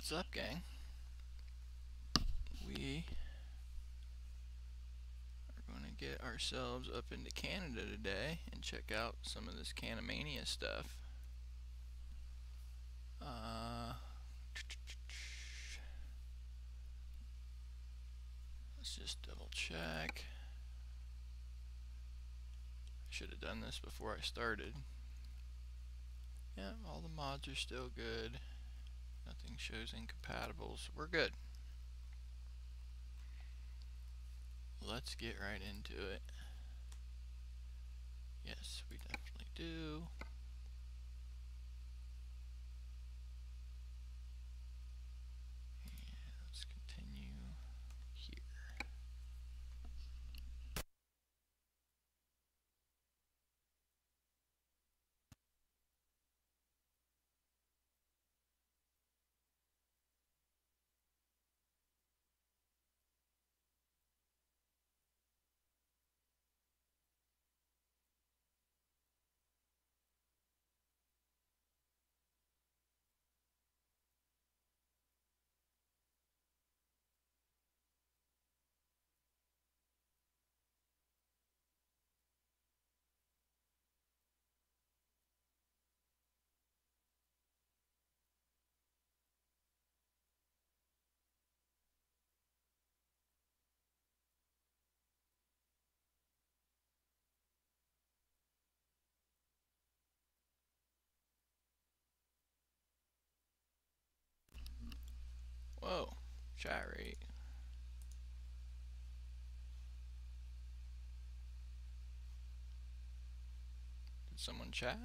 What's up, gang? We are going to get ourselves up into Canada today and check out some of this Canamania stuff. Uh, let's just double check. I should have done this before I started. Yeah, all the mods are still good. Nothing shows incompatibles. We're good. Let's get right into it. Yes, we definitely do. Whoa, chat rate. Did someone chat?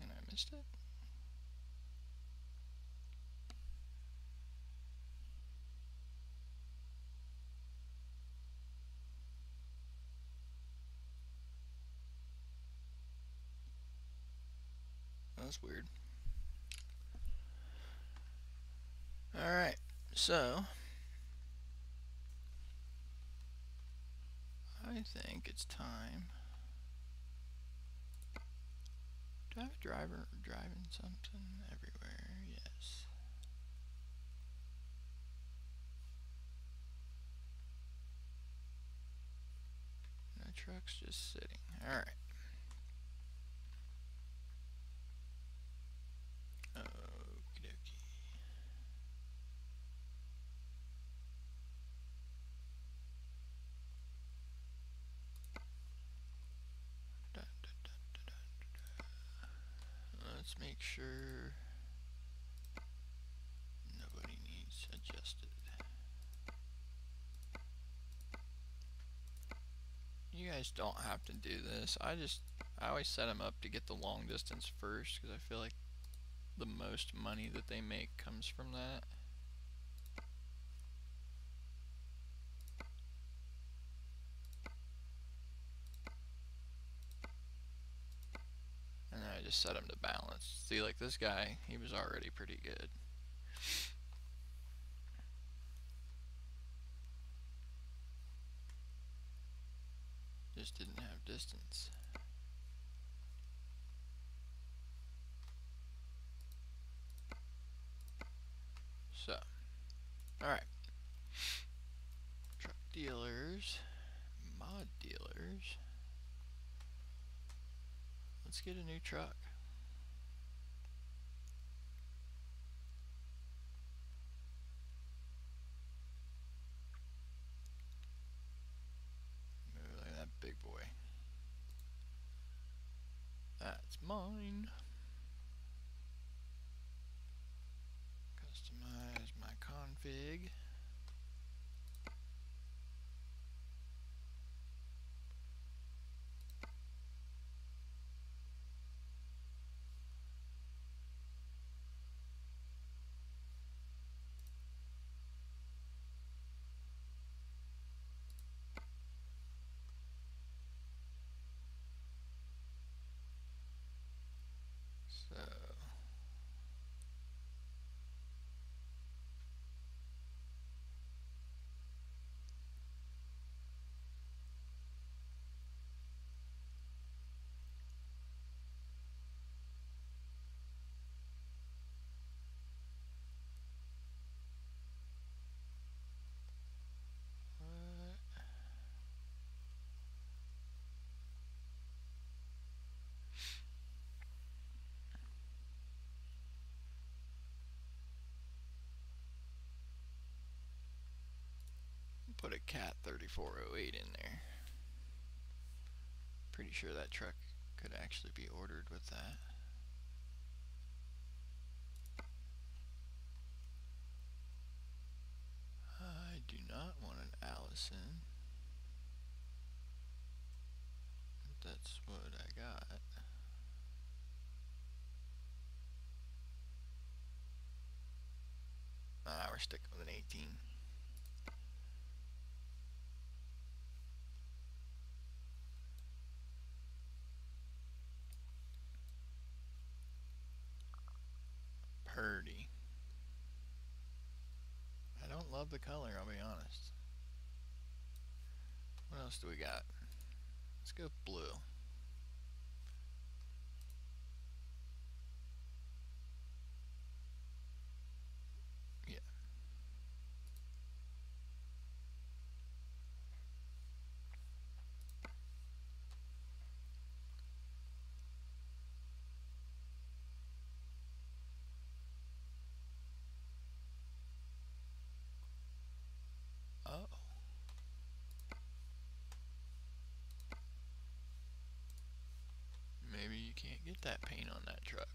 And I missed it? That's weird. Alright, so I think it's time. Do I have a driver driving something everywhere? Yes. No truck's just sitting. Alright. let's oh make sure nobody needs adjusted. You guys don't have to do this. I just, I always set them up to get the long distance first because I feel like the most money that they make comes from that. And then I just set him to balance. See, like this guy, he was already pretty good. Just So, alright. Truck dealers, mod dealers. Let's get a new truck. Look at that big boy. That's mine. Cat 3408 in there. Pretty sure that truck could actually be ordered with that. I do not want an Allison. That's what I got. Ah, we're sticking with an 18. Purdy. I don't love the color, I'll be honest. What else do we got? Let's go blue. you can't get that paint on that truck.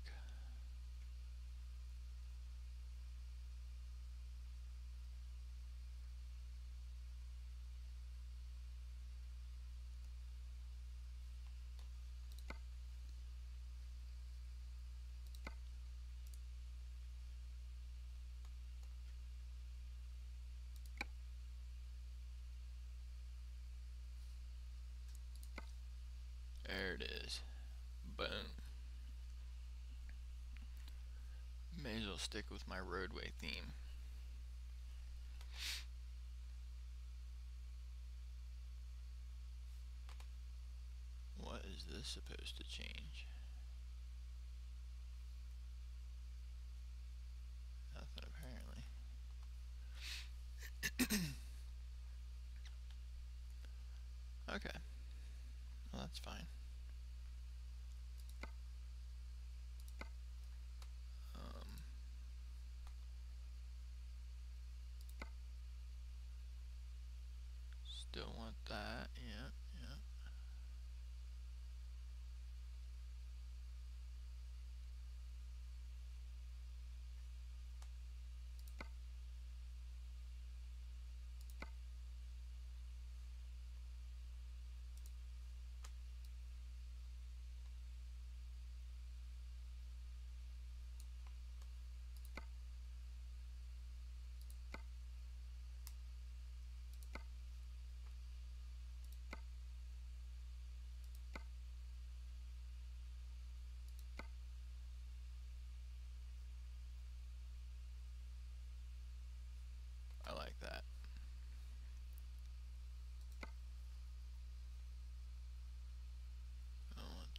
There it is. Boom. Well stick with my roadway theme. What is this supposed to change? Nothing apparently. okay. Well, that's fine. Still want that, yeah, yeah.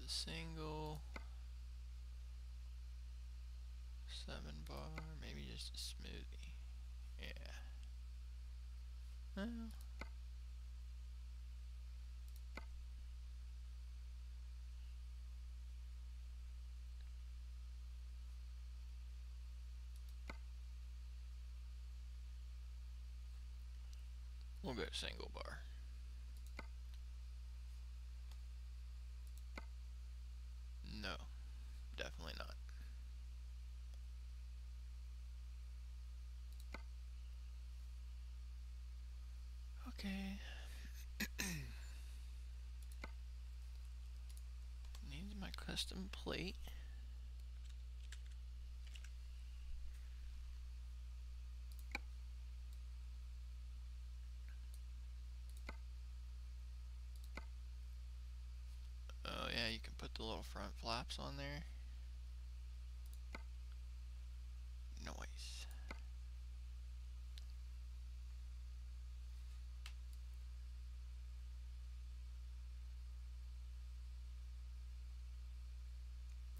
Single seven bar, maybe just a smoothie. Yeah. Well. We'll go single bar. Okay. Needs my custom plate. Oh yeah, you can put the little front flaps on there.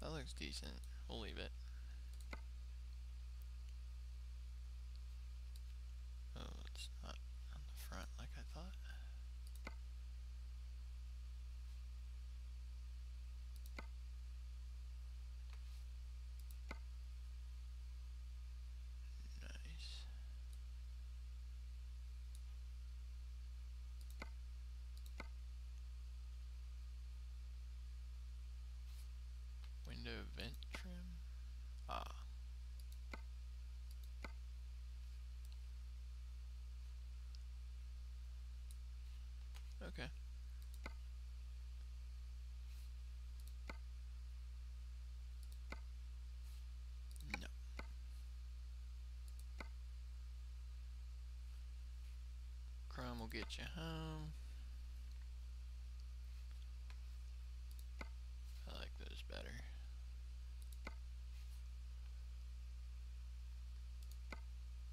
looks decent. We'll leave it. Oh, it's not on the front like I thought. Nice. Okay. No. Chrome will get you home. I like those better.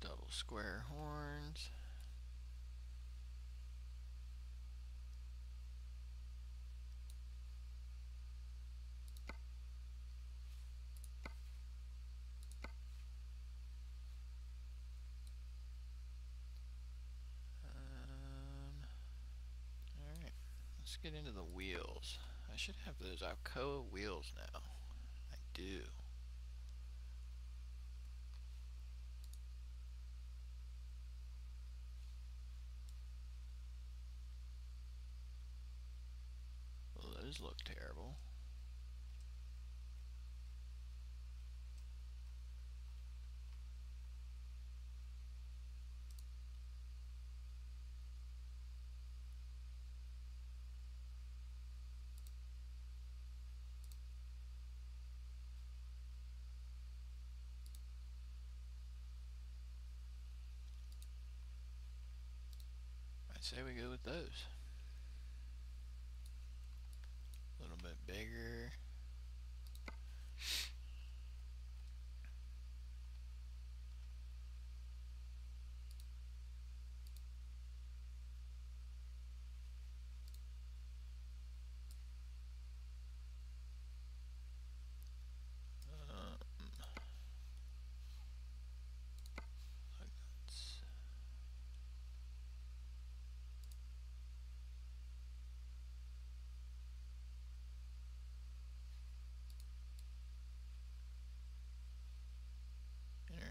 Double square horns. Um, Alright, let's get into the wheels. I should have those Alcoa wheels now. I do. Well, those look terrible. I'd say we go with those. A little bit bigger. Um, like that's-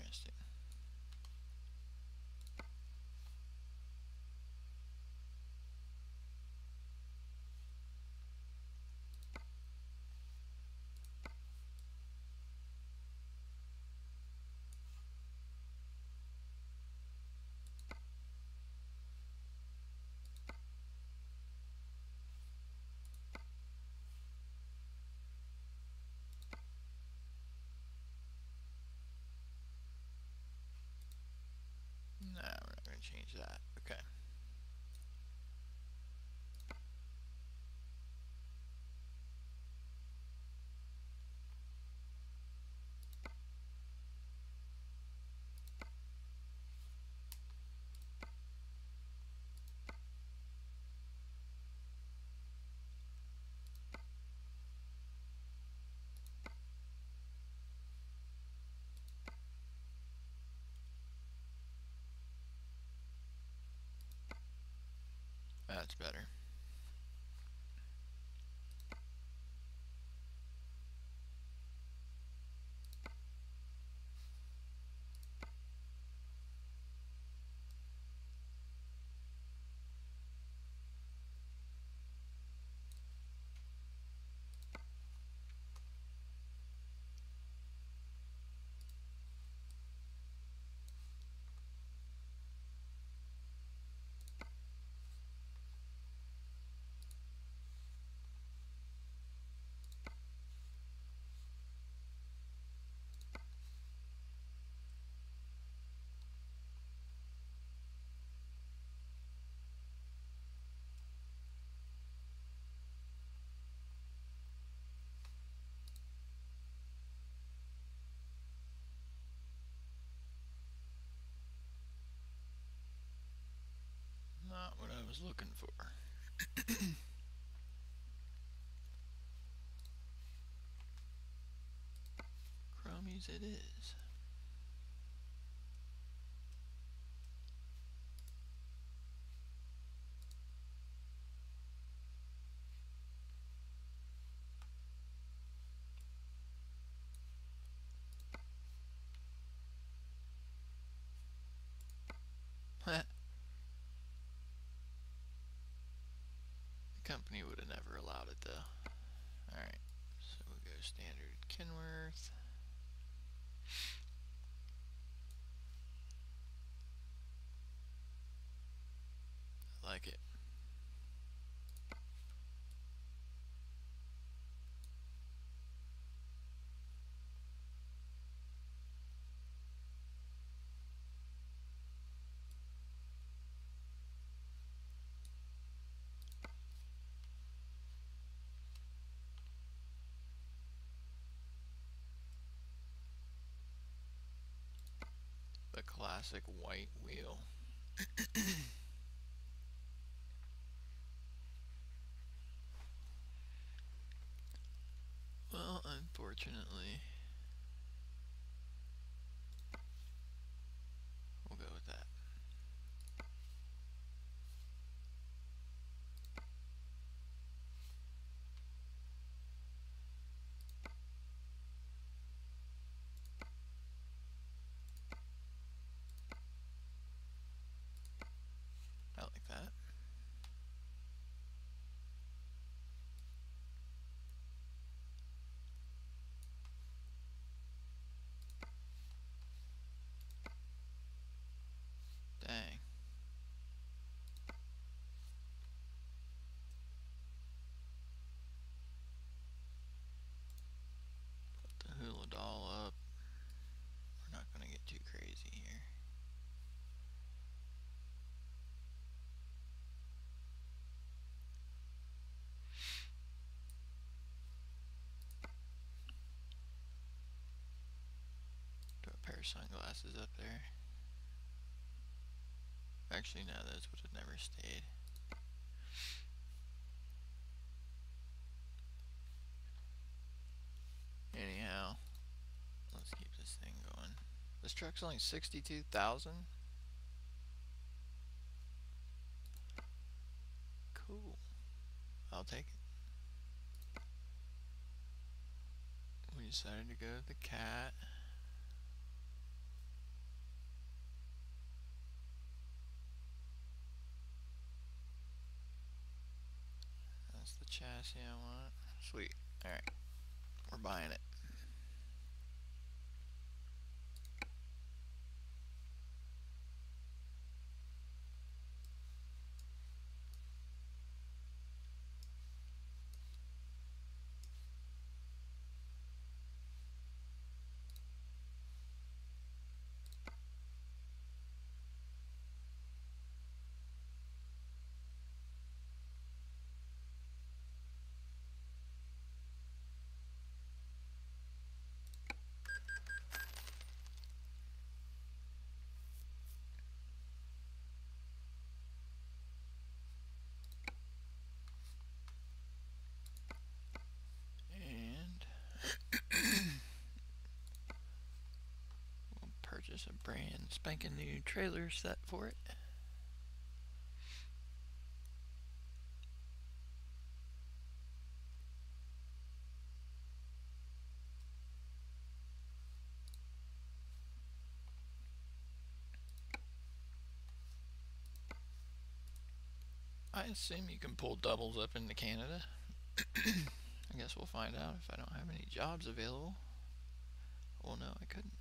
Interesting. Nah, we're not going to change that. Okay. That's better. Not what I was looking for. It is. The company would have never allowed it though. Alright, so we'll go standard Kenworth. I like it. Classic white wheel. well, unfortunately, we'll go with that. I like that. Dang. Put the hula doll up. We're not gonna get too crazy here. Throw a pair of sunglasses up there. Actually, no, those would have never stayed. Anyhow, let's keep this thing going. This truck's only 62,000? Cool. I'll take it. We decided to go to the cat. That's the chassis I want. Sweet. Alright. We're buying it. And we'll a brand spanking new trailer set for it. I assume you can pull doubles up into Canada. I guess we'll find out if I don't have any jobs available. Well, no, I couldn't.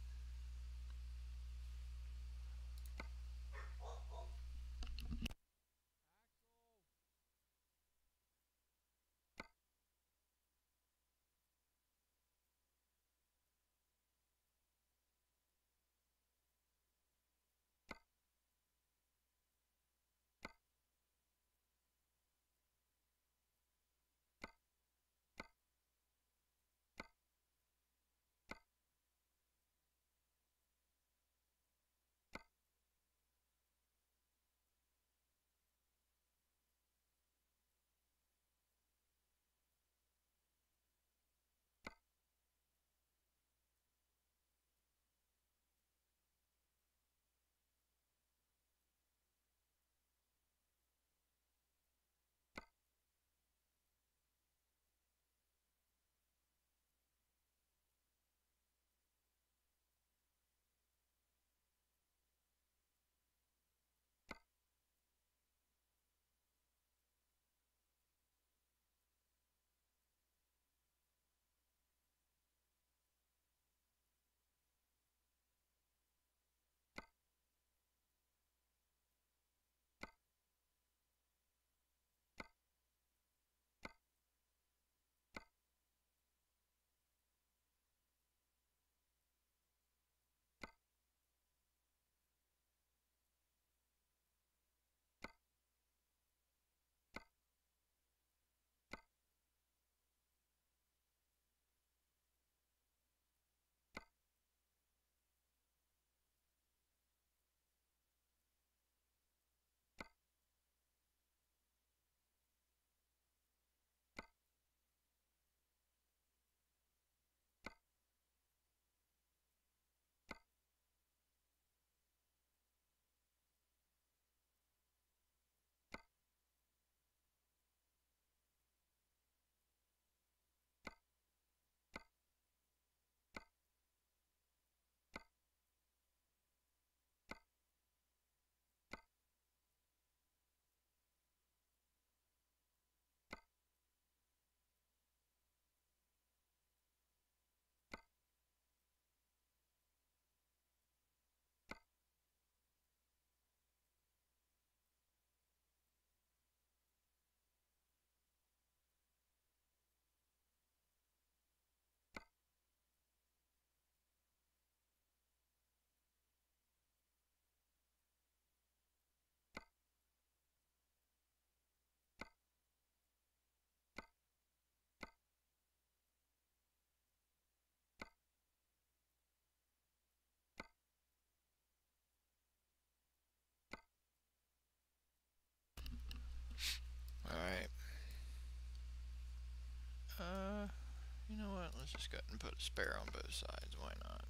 Let's go ahead and put a spare on both sides. Why not?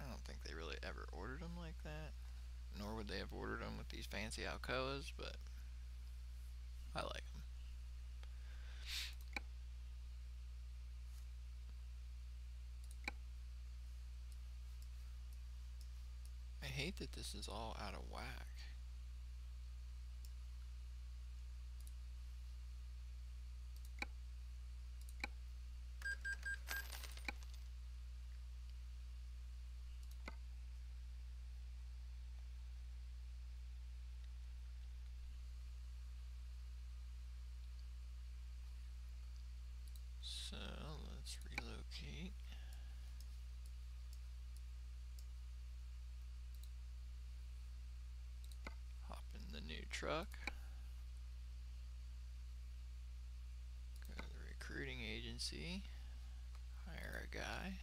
I don't think they really ever ordered them like that. Nor would they have ordered them with these fancy Alcoas, but I like them. I hate that this is all out of whack. So let's relocate. Hop in the new truck. Go to the recruiting agency. Hire a guy.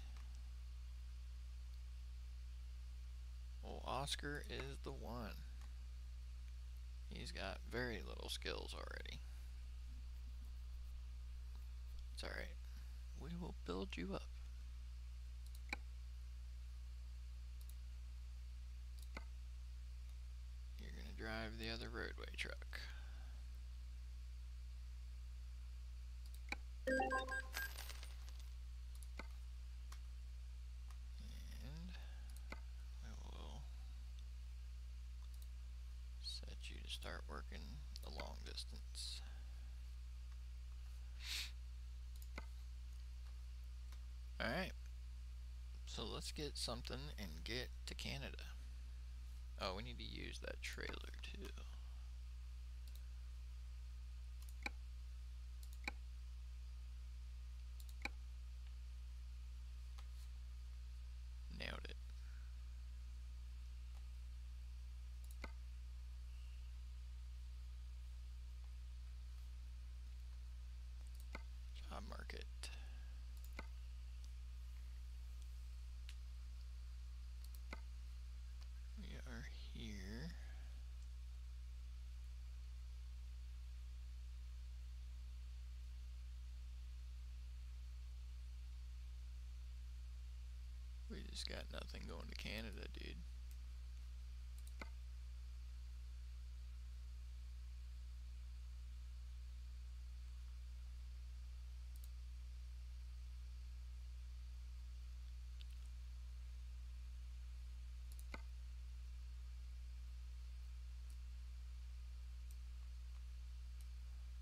Well, Oscar is the one. He's got very little skills already. It's alright. We will build you up. You're going to drive the other roadway truck. And we will set you to start working the long distance. Alright. So let's get something and get to Canada. Oh, we need to use that trailer too. Nailed it. Job market. We are here. We just got nothing going to Canada, dude.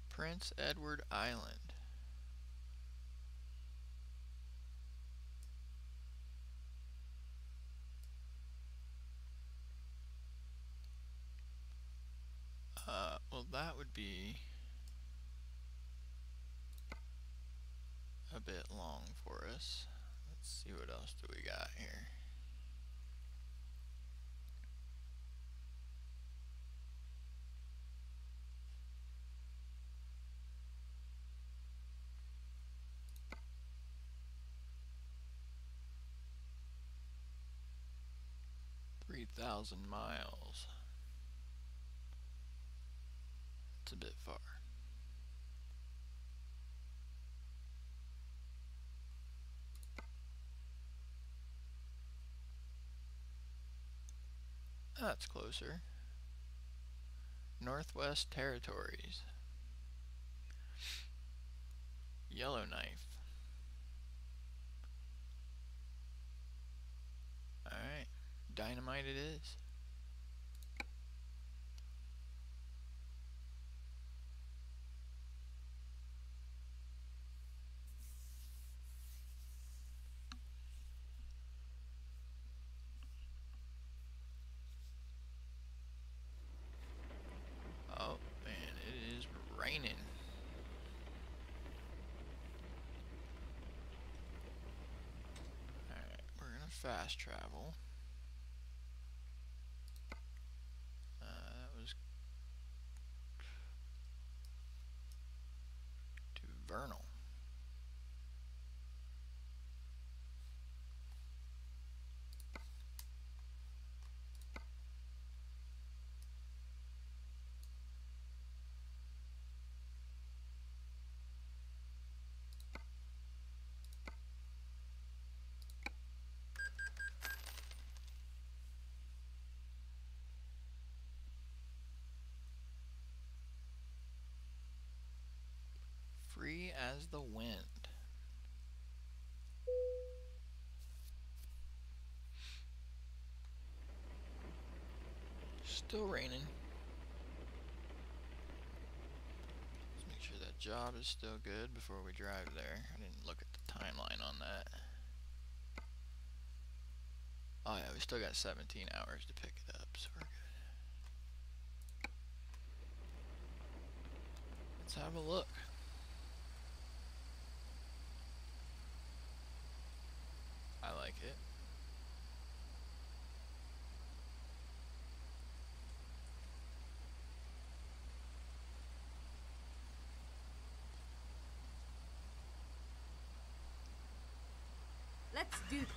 Prince Edward Island. Uh, well, that would be a bit long for us. Let's see what else do we got here. Three thousand miles. It's a bit far. That's closer. Northwest Territories. Yellowknife. Alright. Dynamite it is. Oh man, it is raining. Alright, we're gonna fast travel. Uh, that was to Vernal. Free as the wind. Still raining. Let's make sure that job is still good before we drive there. I didn't look at the timeline on that. Oh yeah, we still got 17 hours to pick it up, so we're good. Let's have a look. I like it. Let's do this.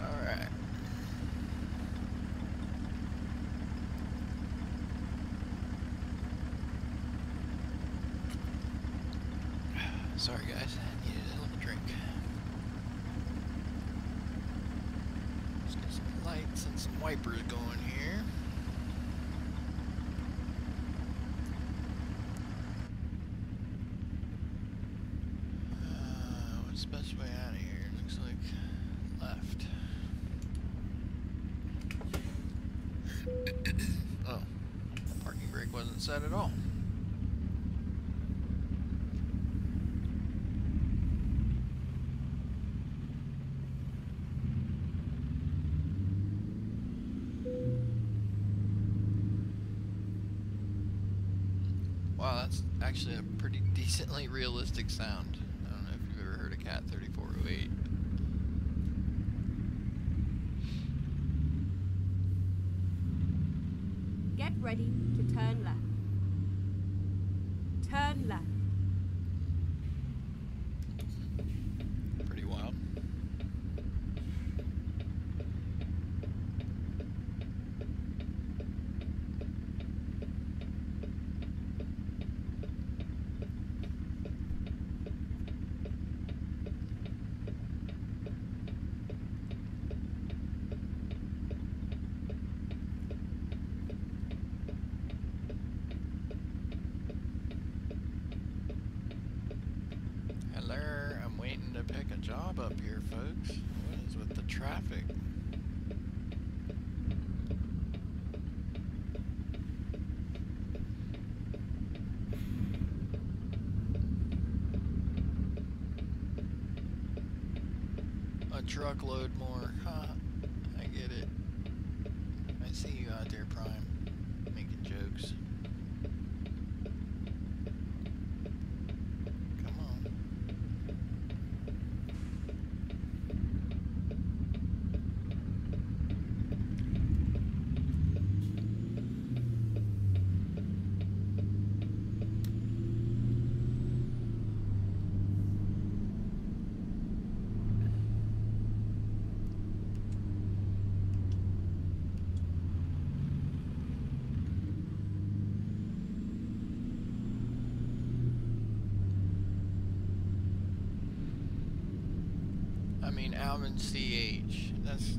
Alright. Sorry guys, I needed a little drink. Let's get some lights and some wipers going here. Uh, what's the best way out of here? Looks like left. oh, parking brake wasn't set at all. Wow, that's actually a pretty decently sound. I don't know if you've ever heard a Cat 3408. Get ready to turn left. Turn left. Pretty wild. Hello, I'm waiting to pick a job up here, folks. What is with the traffic? A truckload more. Huh. I get it. I see you out there, Prime. Making jokes. Come on. Alvin CH. That's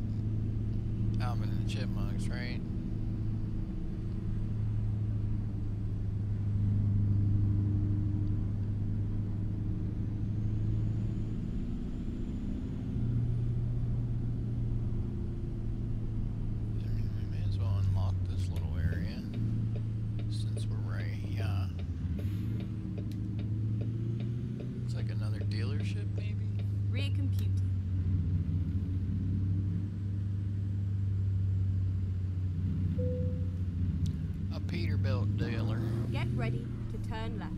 Alvin and the Chipmunks, right? I mean, we may as well unlock this little area since we're right here. It's like another dealership, maybe? Rear computing. A Peterbilt dealer. Get ready to turn left.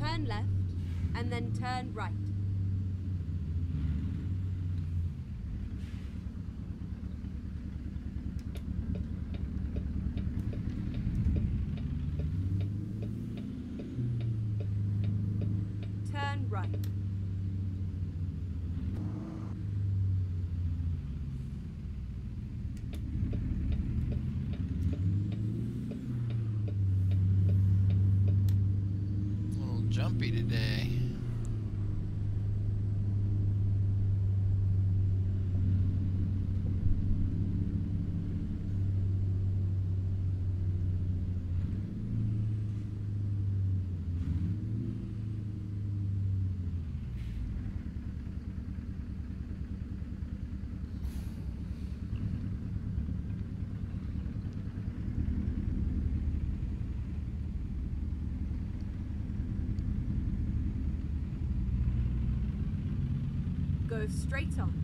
Turn left and then turn right. A little jumpy today. Go straight on.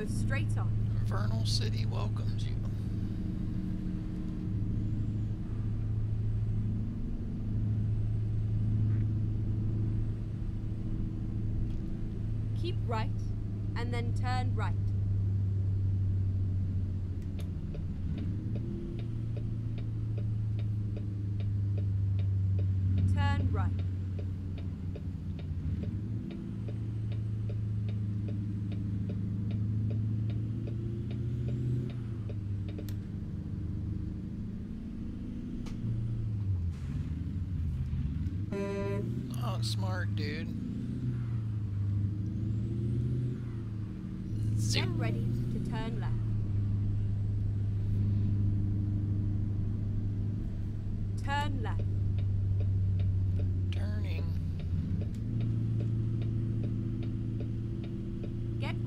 Go straight on. Vernal City welcomes you. Keep right, and then turn right. Turn right. Oh, smart dude. Get Zoom. ready to turn left. Turn left. Turning. Get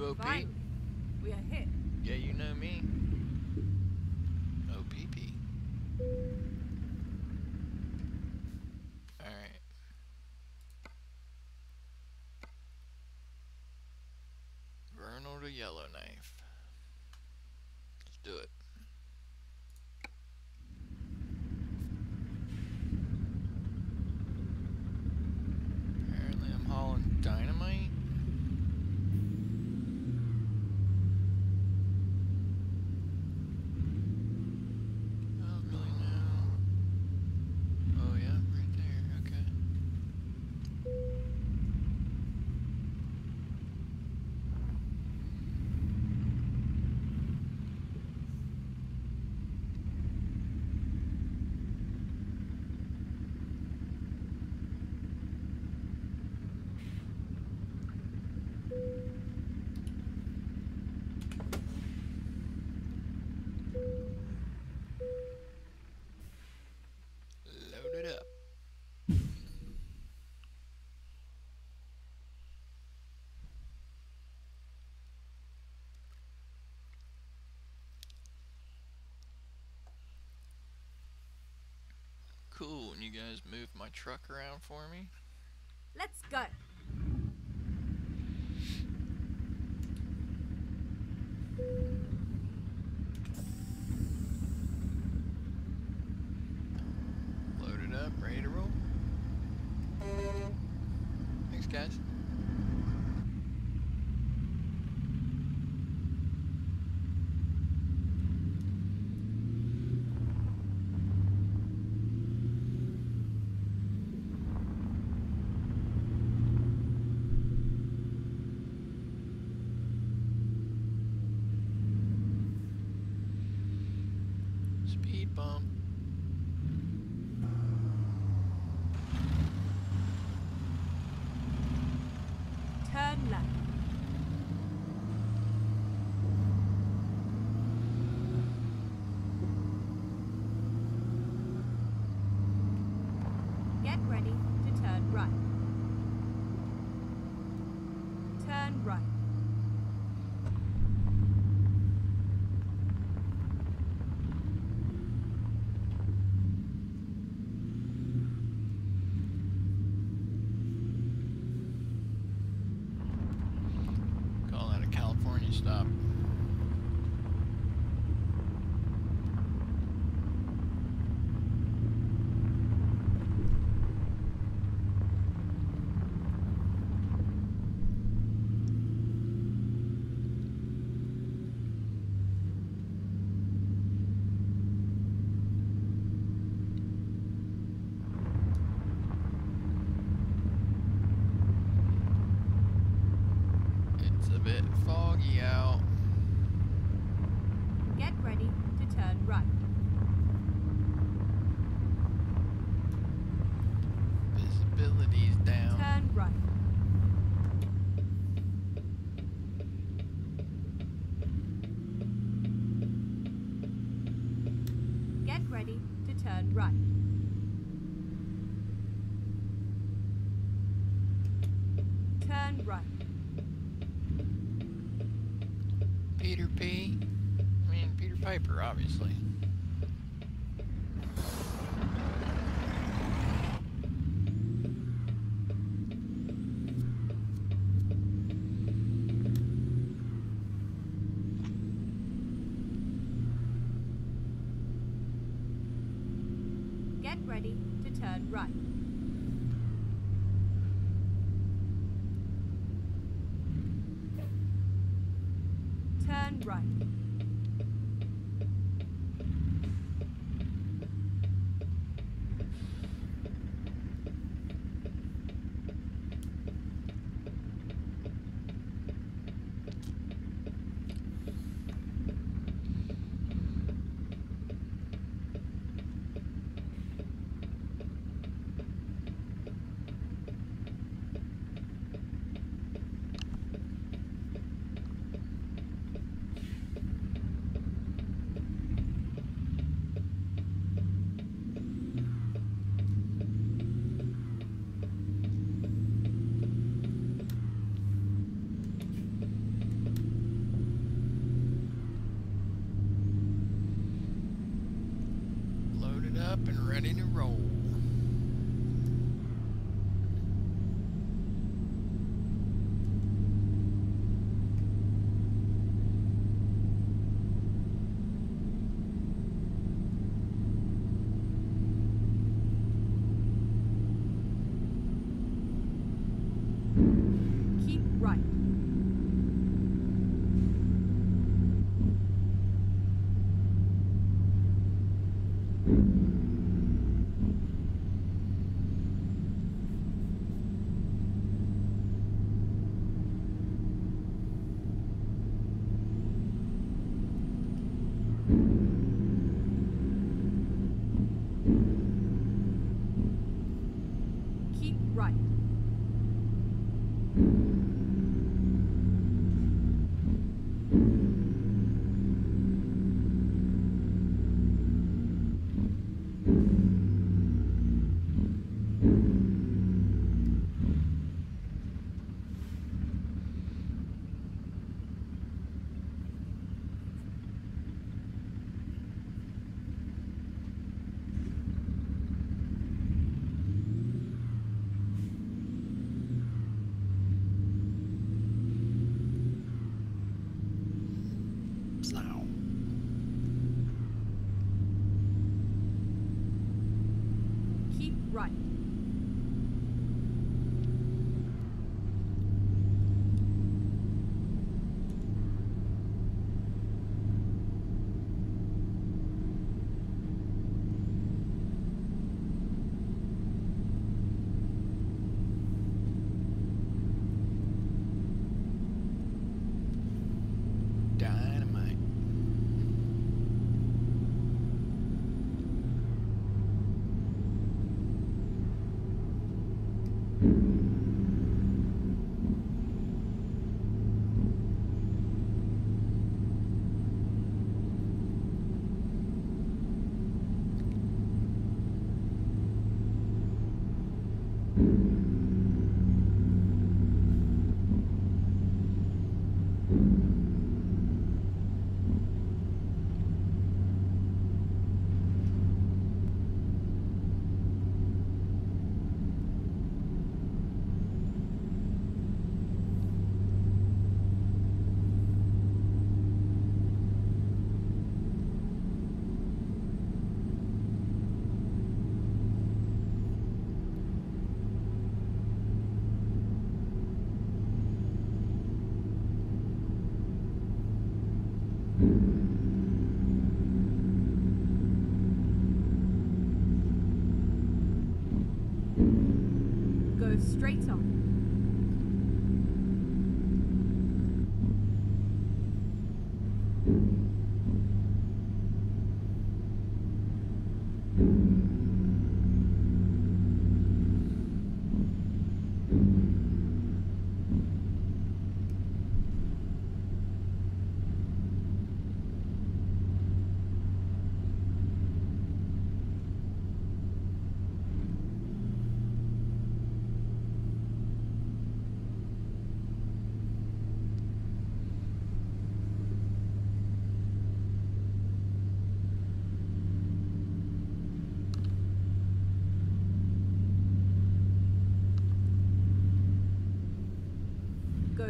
You OP? We are hit. Yeah, you know me. cool when you guys move my truck around for me. Let's go. Piper, obviously. Get ready to turn right.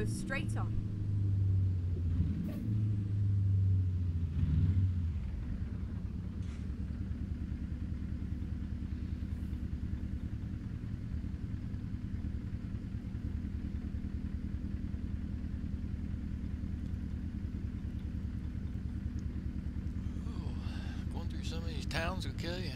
Go straight on. Going through some of these towns will kill you.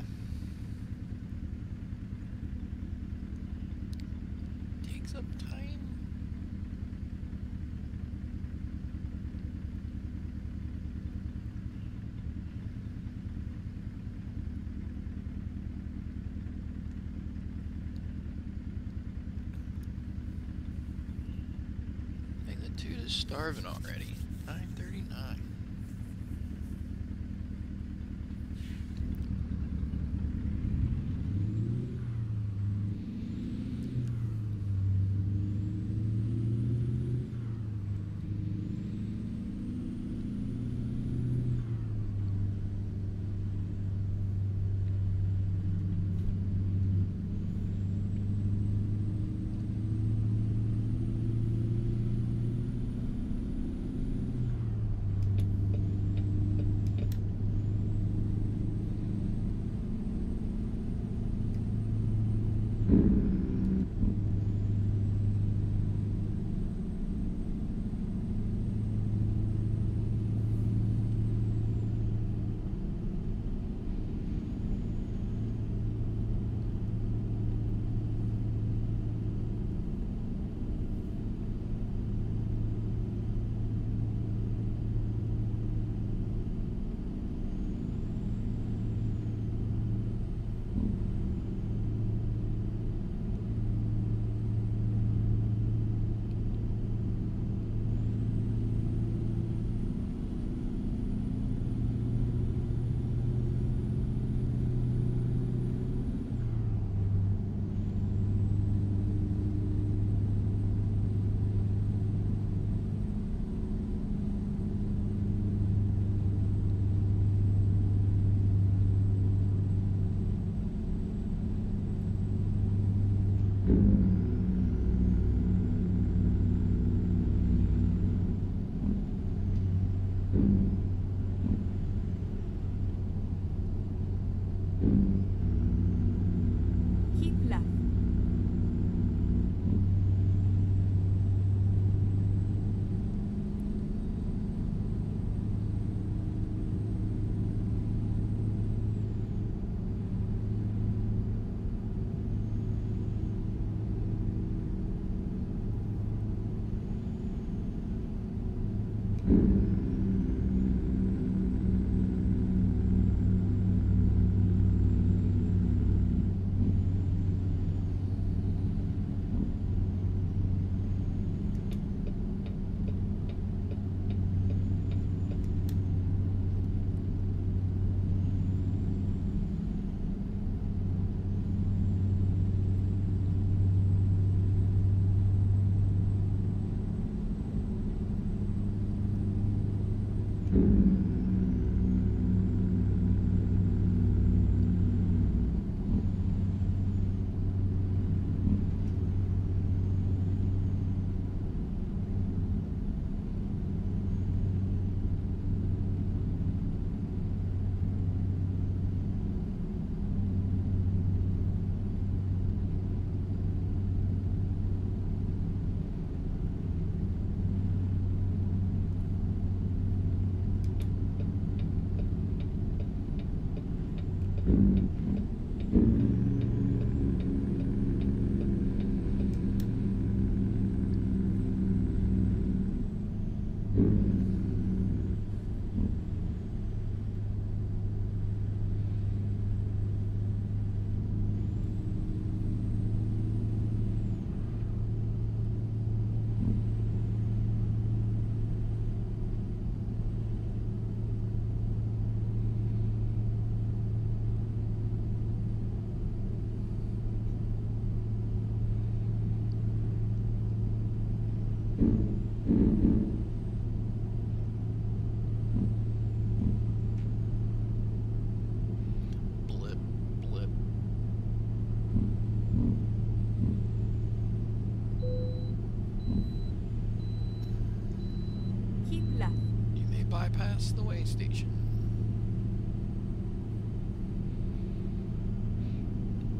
Way station.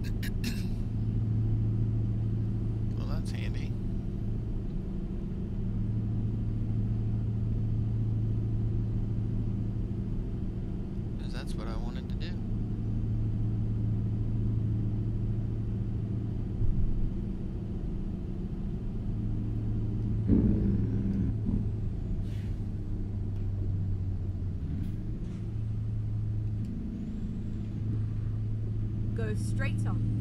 well, that's handy. 'Cause that's what I wanted to do. Go straight on.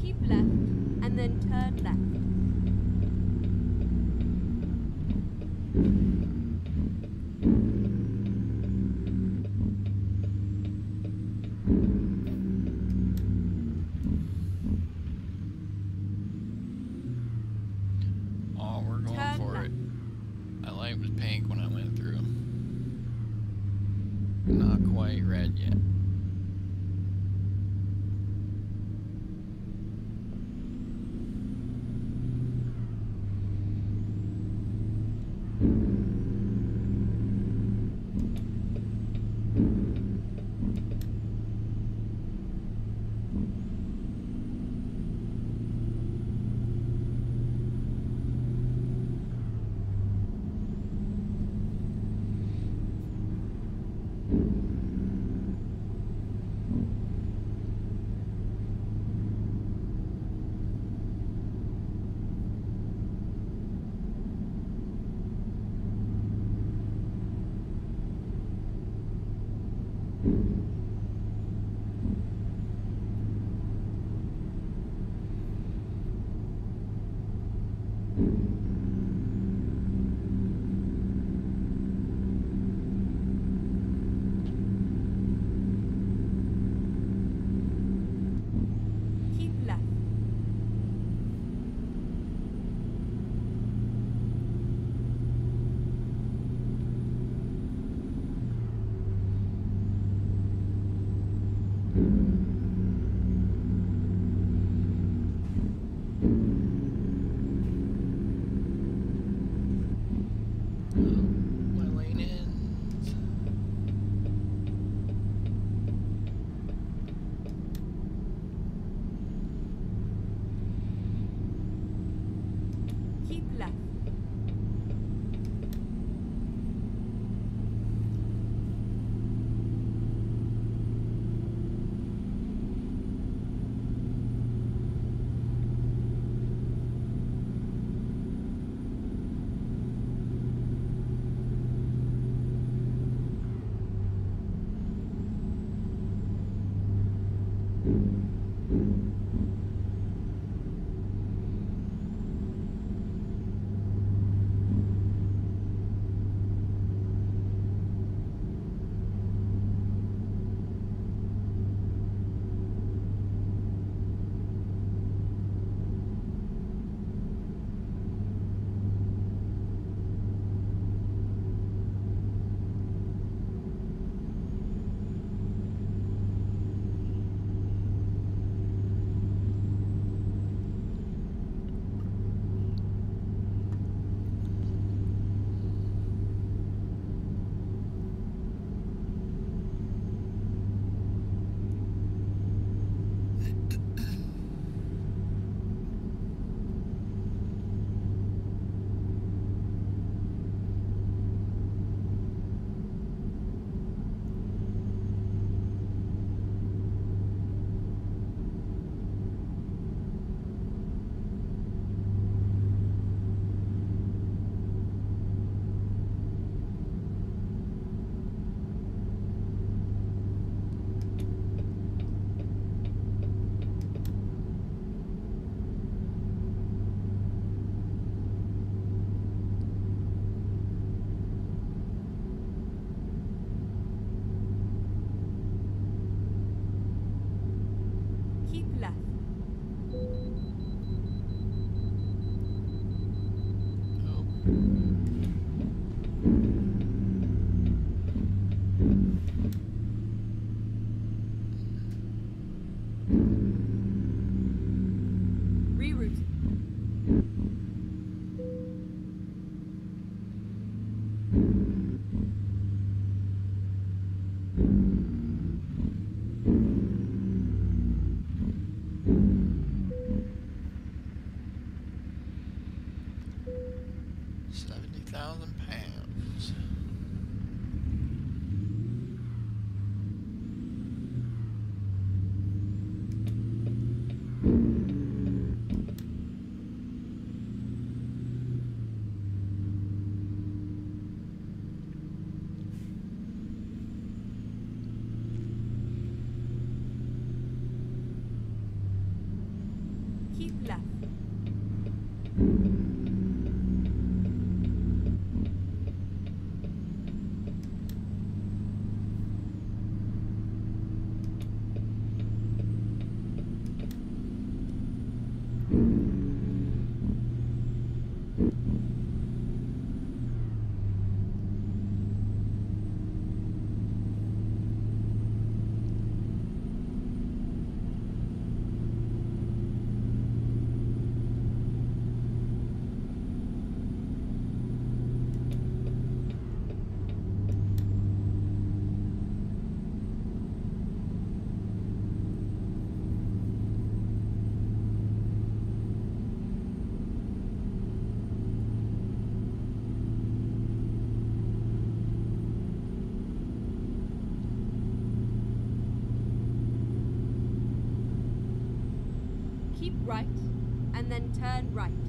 Keep left and then turn right.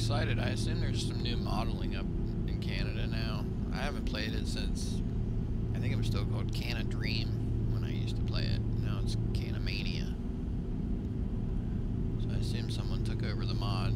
Excited. I assume there's some new modeling up in Canada now. I haven't played it since I think it was still called Canadream when I used to play it. Now it's Canamania. So I assume someone took over the mod.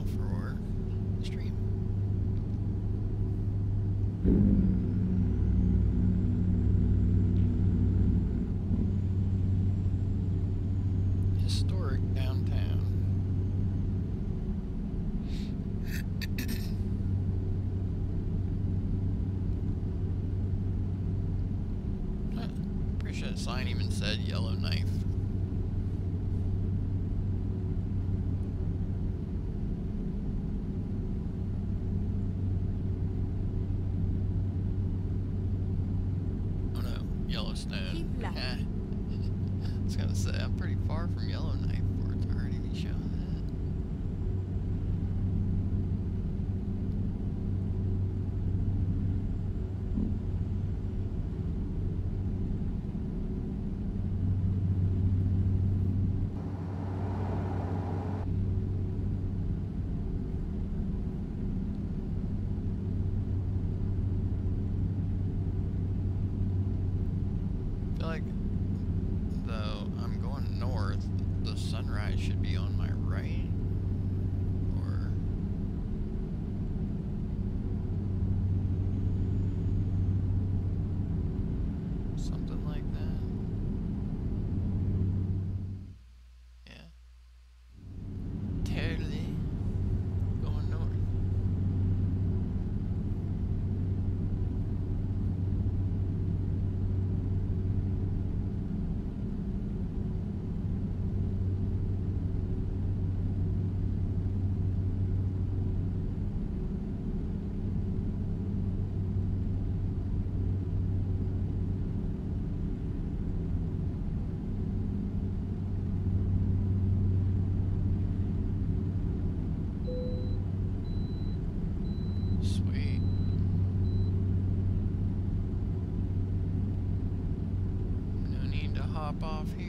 Thumbnail for off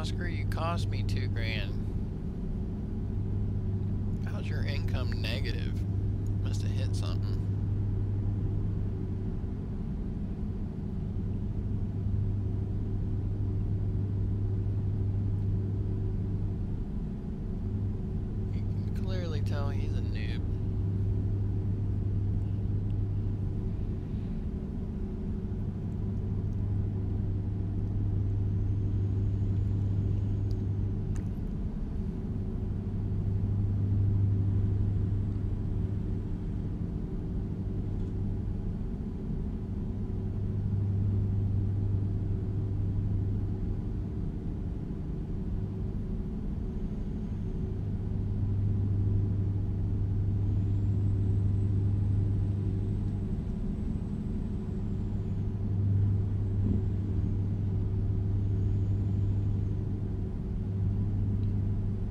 Oscar, you cost me two grand. How's your income negative? Must have hit something. You can clearly tell he's a noob.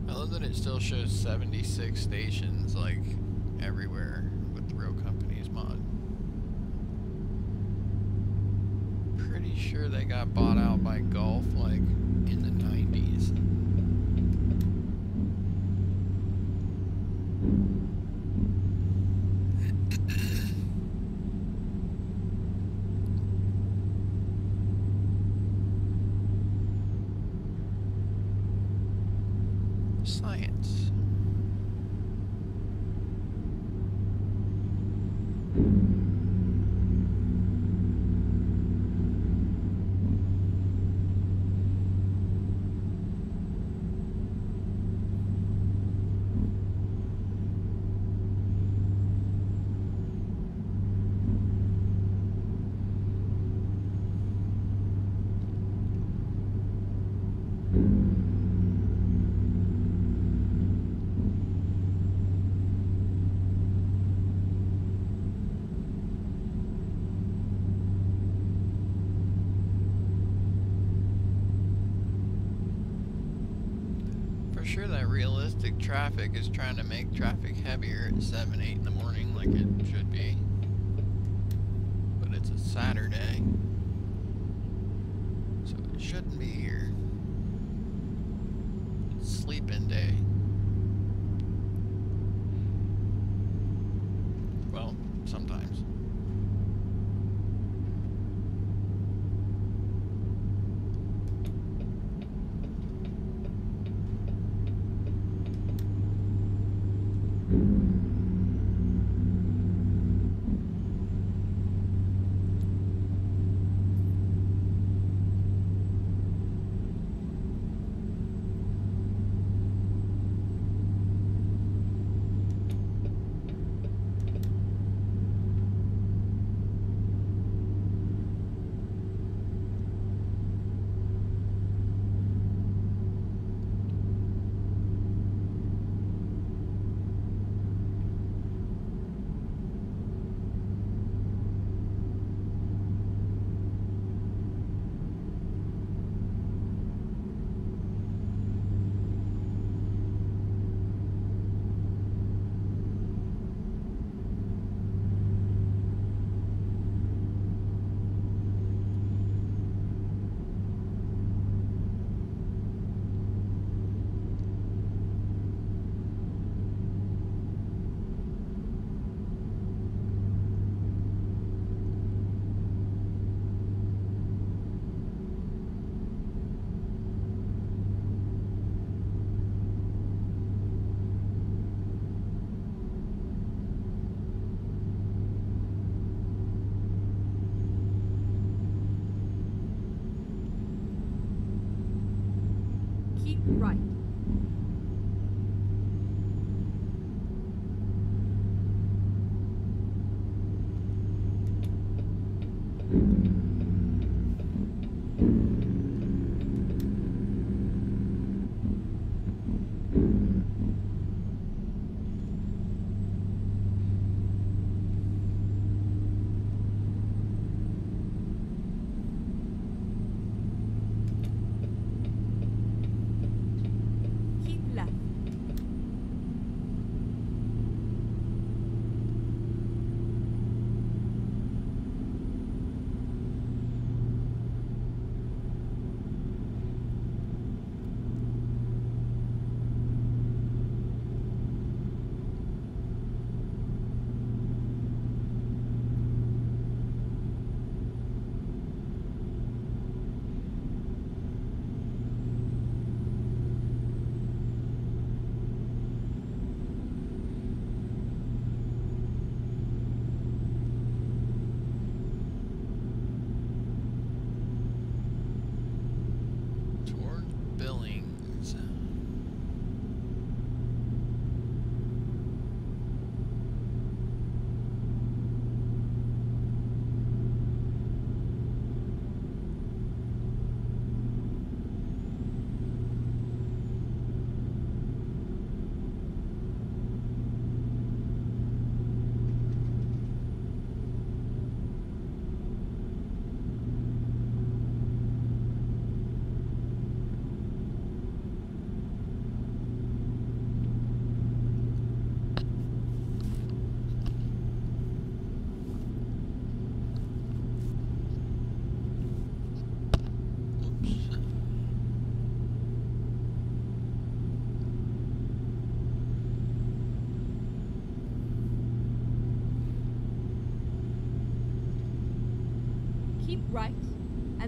I love that it still shows 76 stations like everywhere with the Real Companies mod. Pretty sure they got bought out by Gulf like in the 90s. Science. For sure that realistic traffic is trying to make traffic heavier at 7, 8 in the morning like it should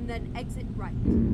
and then exit right.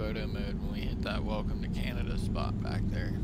photo mode when we hit that welcome to Canada spot back there.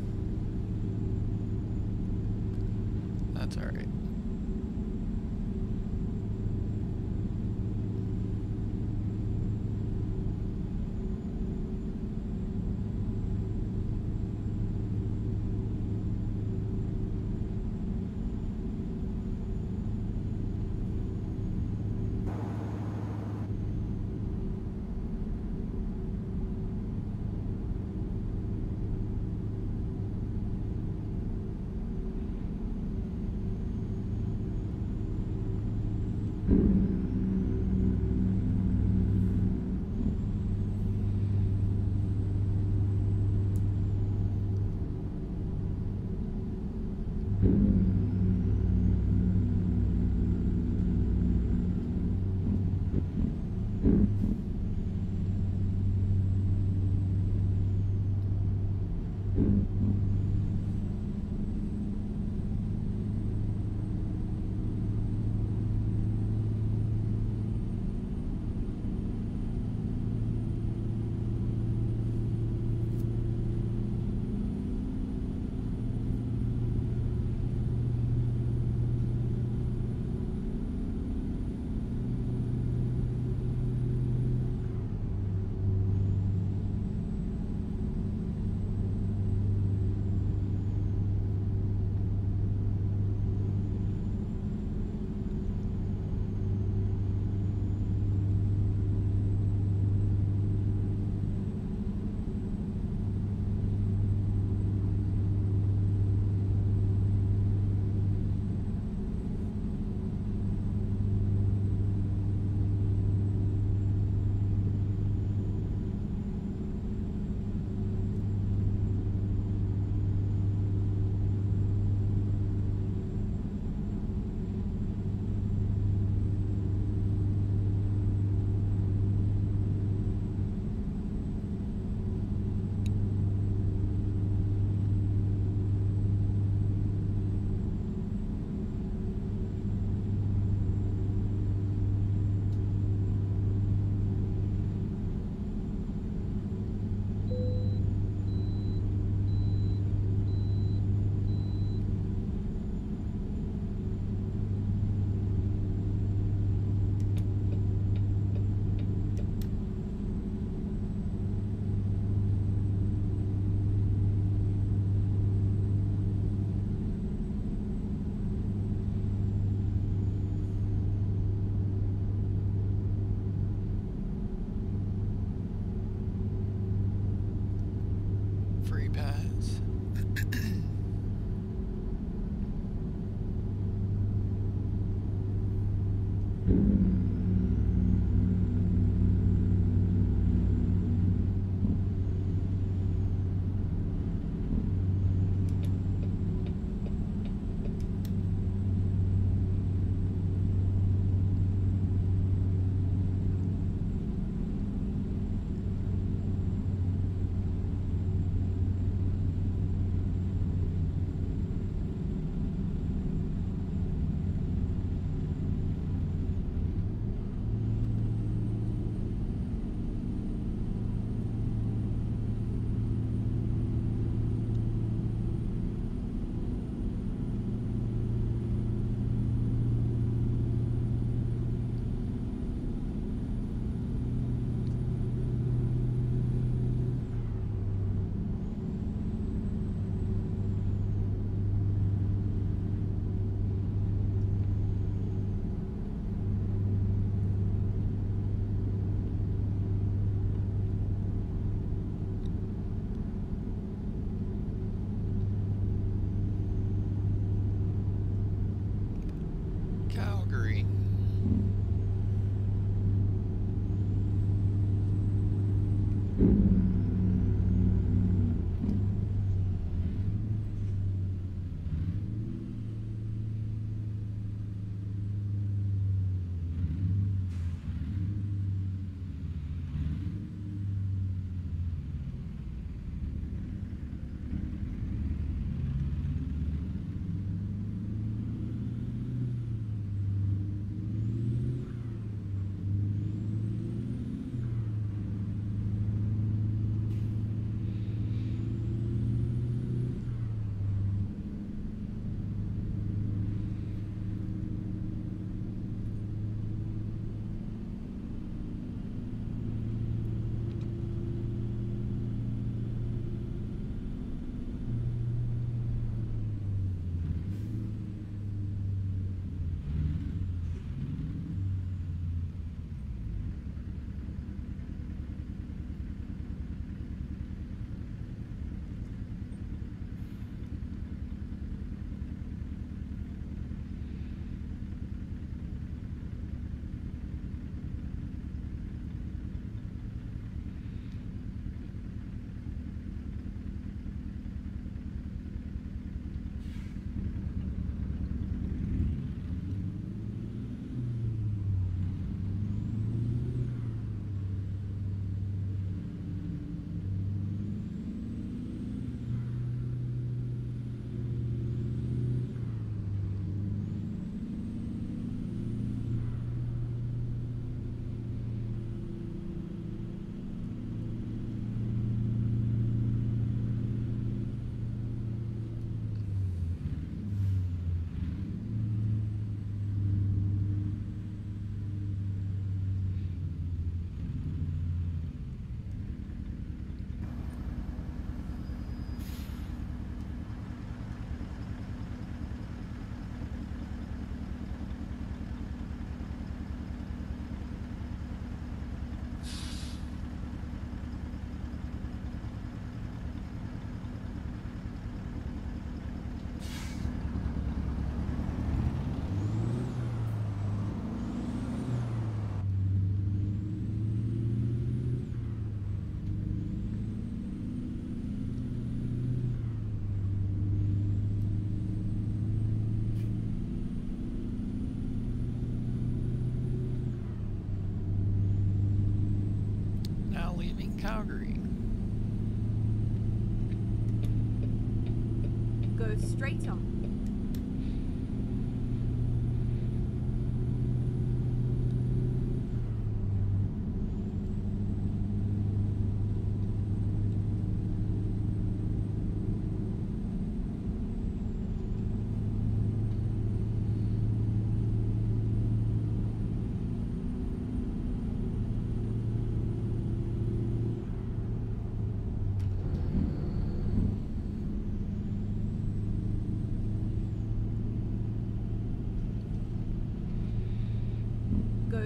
Straight on.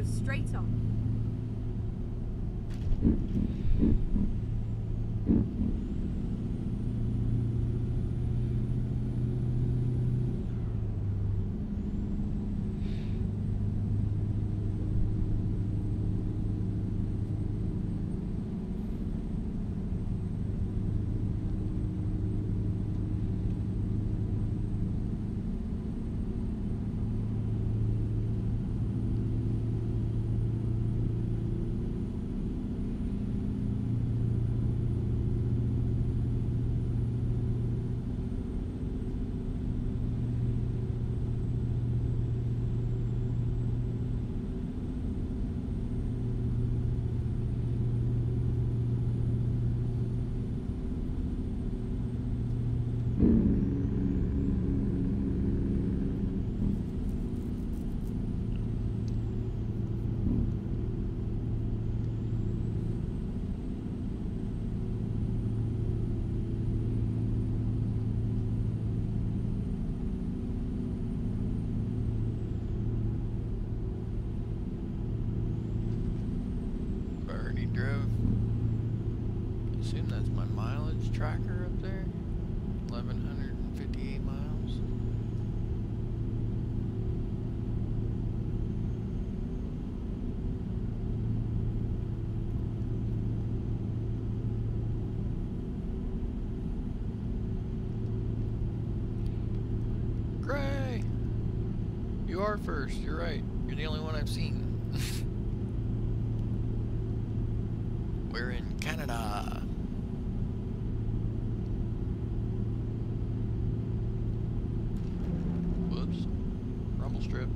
Go straight on. Already drove. Assume that's my mileage tracker up there. 1158 miles. Gray! First, you're right. You're the only one I've seen. We're in Canada. Whoops. Rumble strip.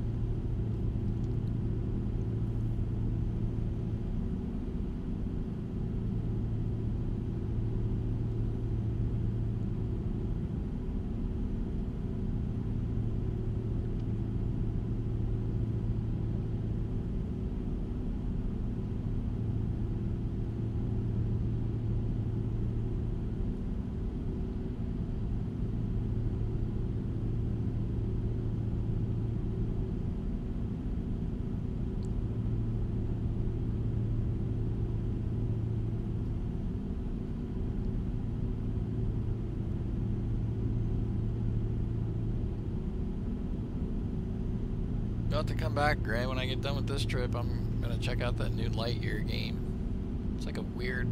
You'll have to come back, Gray. When I get done with this trip, I'm gonna check out that new Lightyear game. It's like a weird,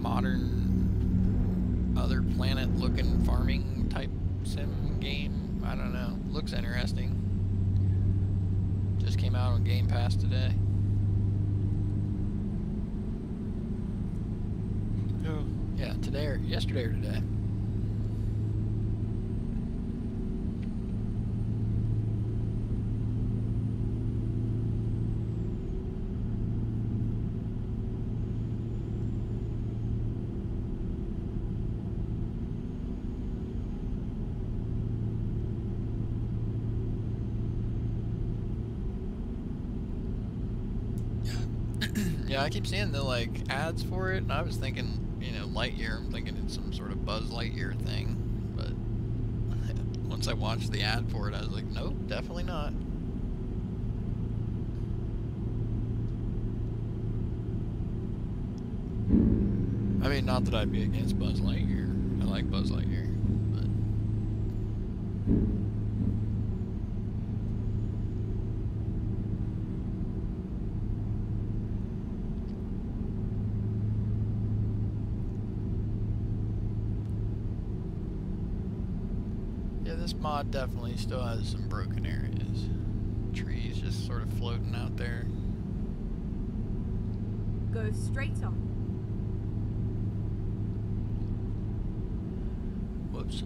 modern, other planet looking farming type sim game. I don't know. Looks interesting. Just came out on Game Pass today. Yeah, today or yesterday or today. Yeah, I keep seeing the like ads for it, and I was thinking, you know, Lightyear. I'm thinking it's some sort of Buzz Lightyear thing, but once I watched the ad for it, I was like, nope, definitely not. I mean, not that I'd be against Buzz Lightyear. I like Buzz Lightyear, but yeah, this mod definitely still has some broken areas. Trees just sort of floating out there. Go straight on. Whoops.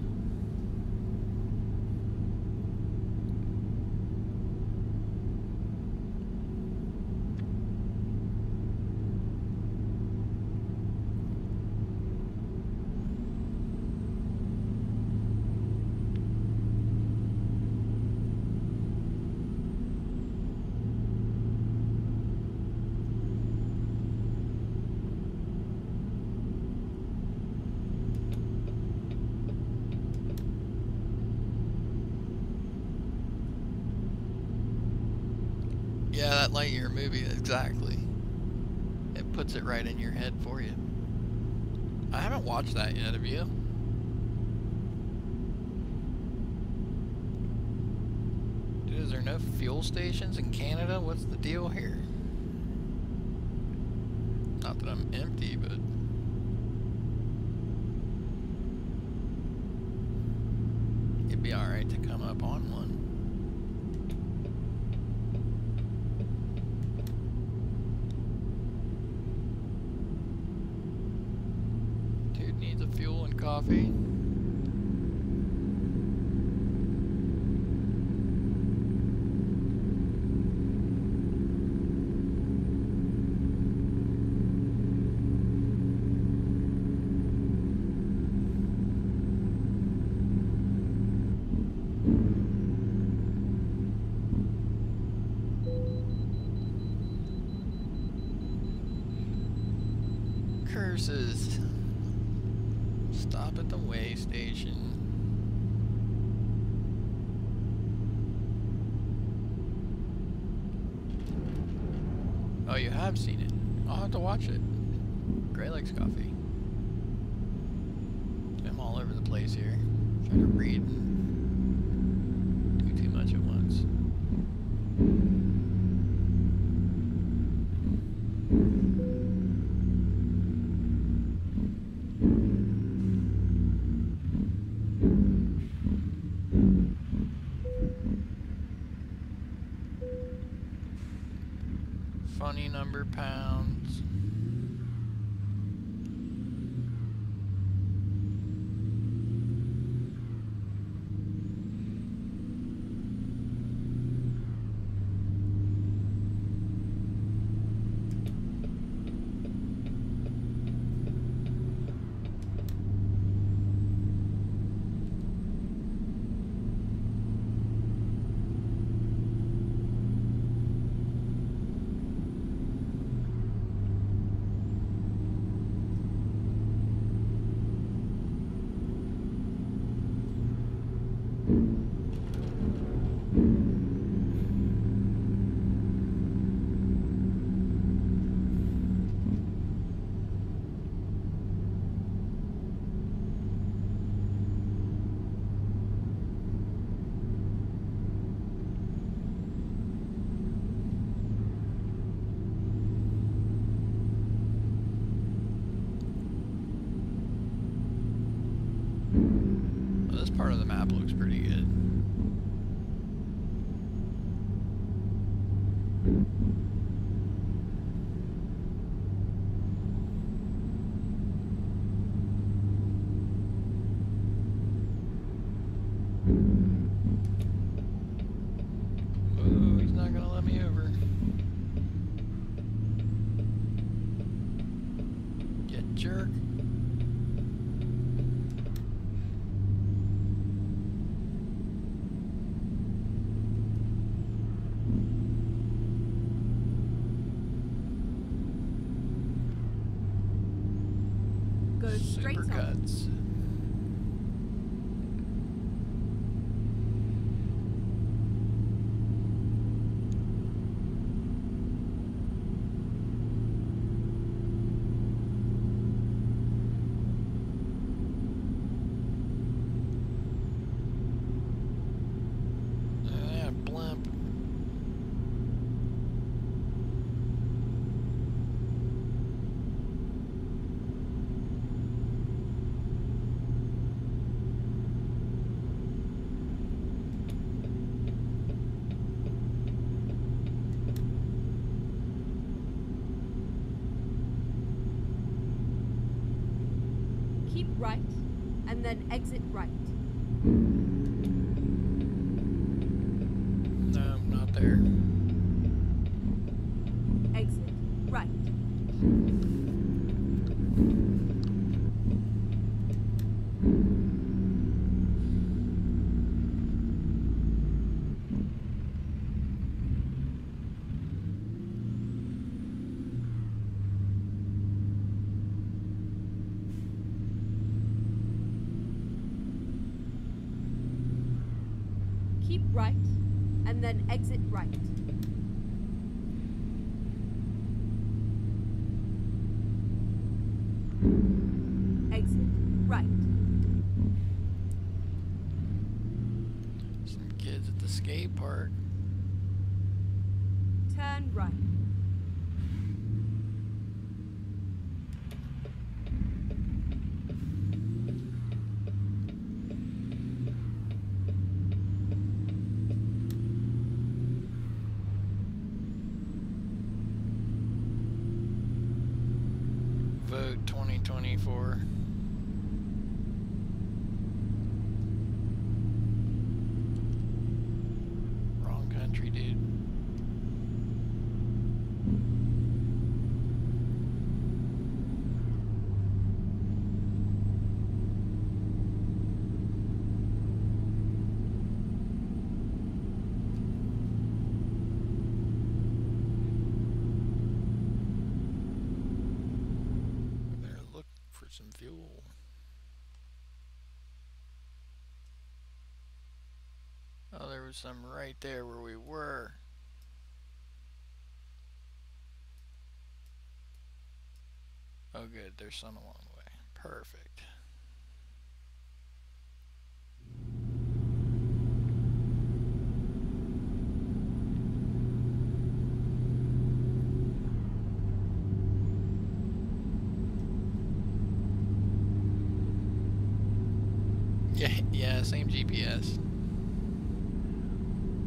that Lightyear movie exactly. It puts it right in your head for you. I haven't watched that yet, have you? Dude, is there no fuel stations in Canada? What's the deal here? an and then exit right. Exit right. Some kids at the skate park. Turn right. There was some right there where we were. Oh, good. There's some along the way. Perfect. Yeah, yeah, same GPS.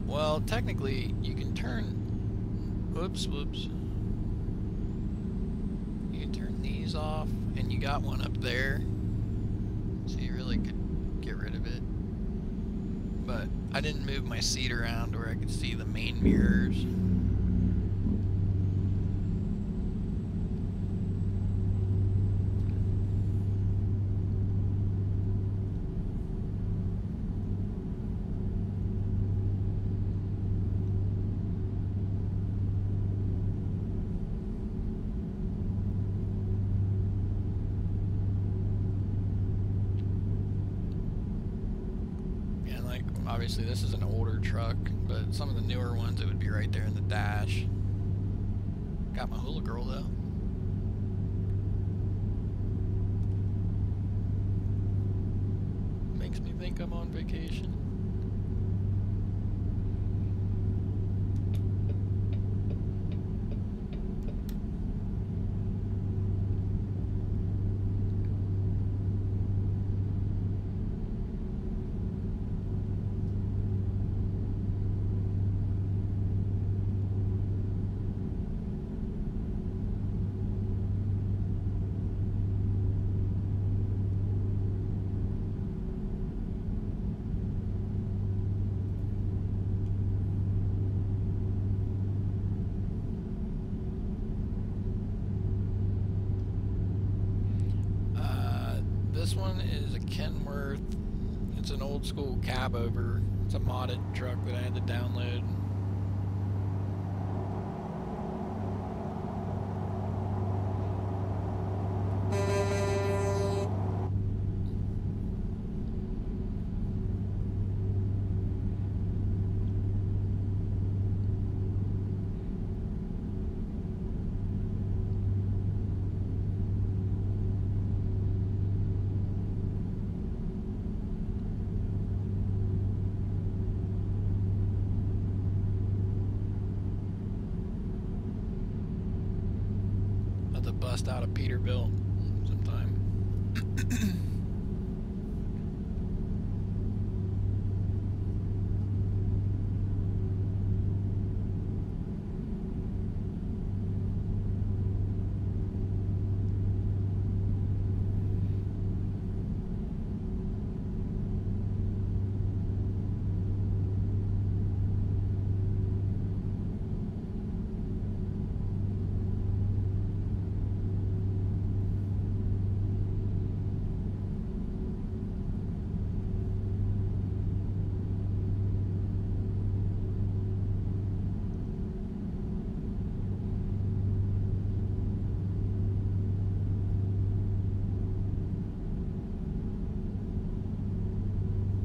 Well, technically, you can turn. Whoops, whoops. You can turn these off, and you got one up there. So you really could get rid of it. But I didn't move my seat around where I could see the main mirrors. And like, obviously, this is an older truck, but some of the newer ones, it would be right there in the dash. Got my hula girl though. Makes me think I'm on vacation. Uh, this one is a Kenworth. It's an old school cab over. It's a modded truck that I had to download. I'll have to bust out of Peterbilt sometime.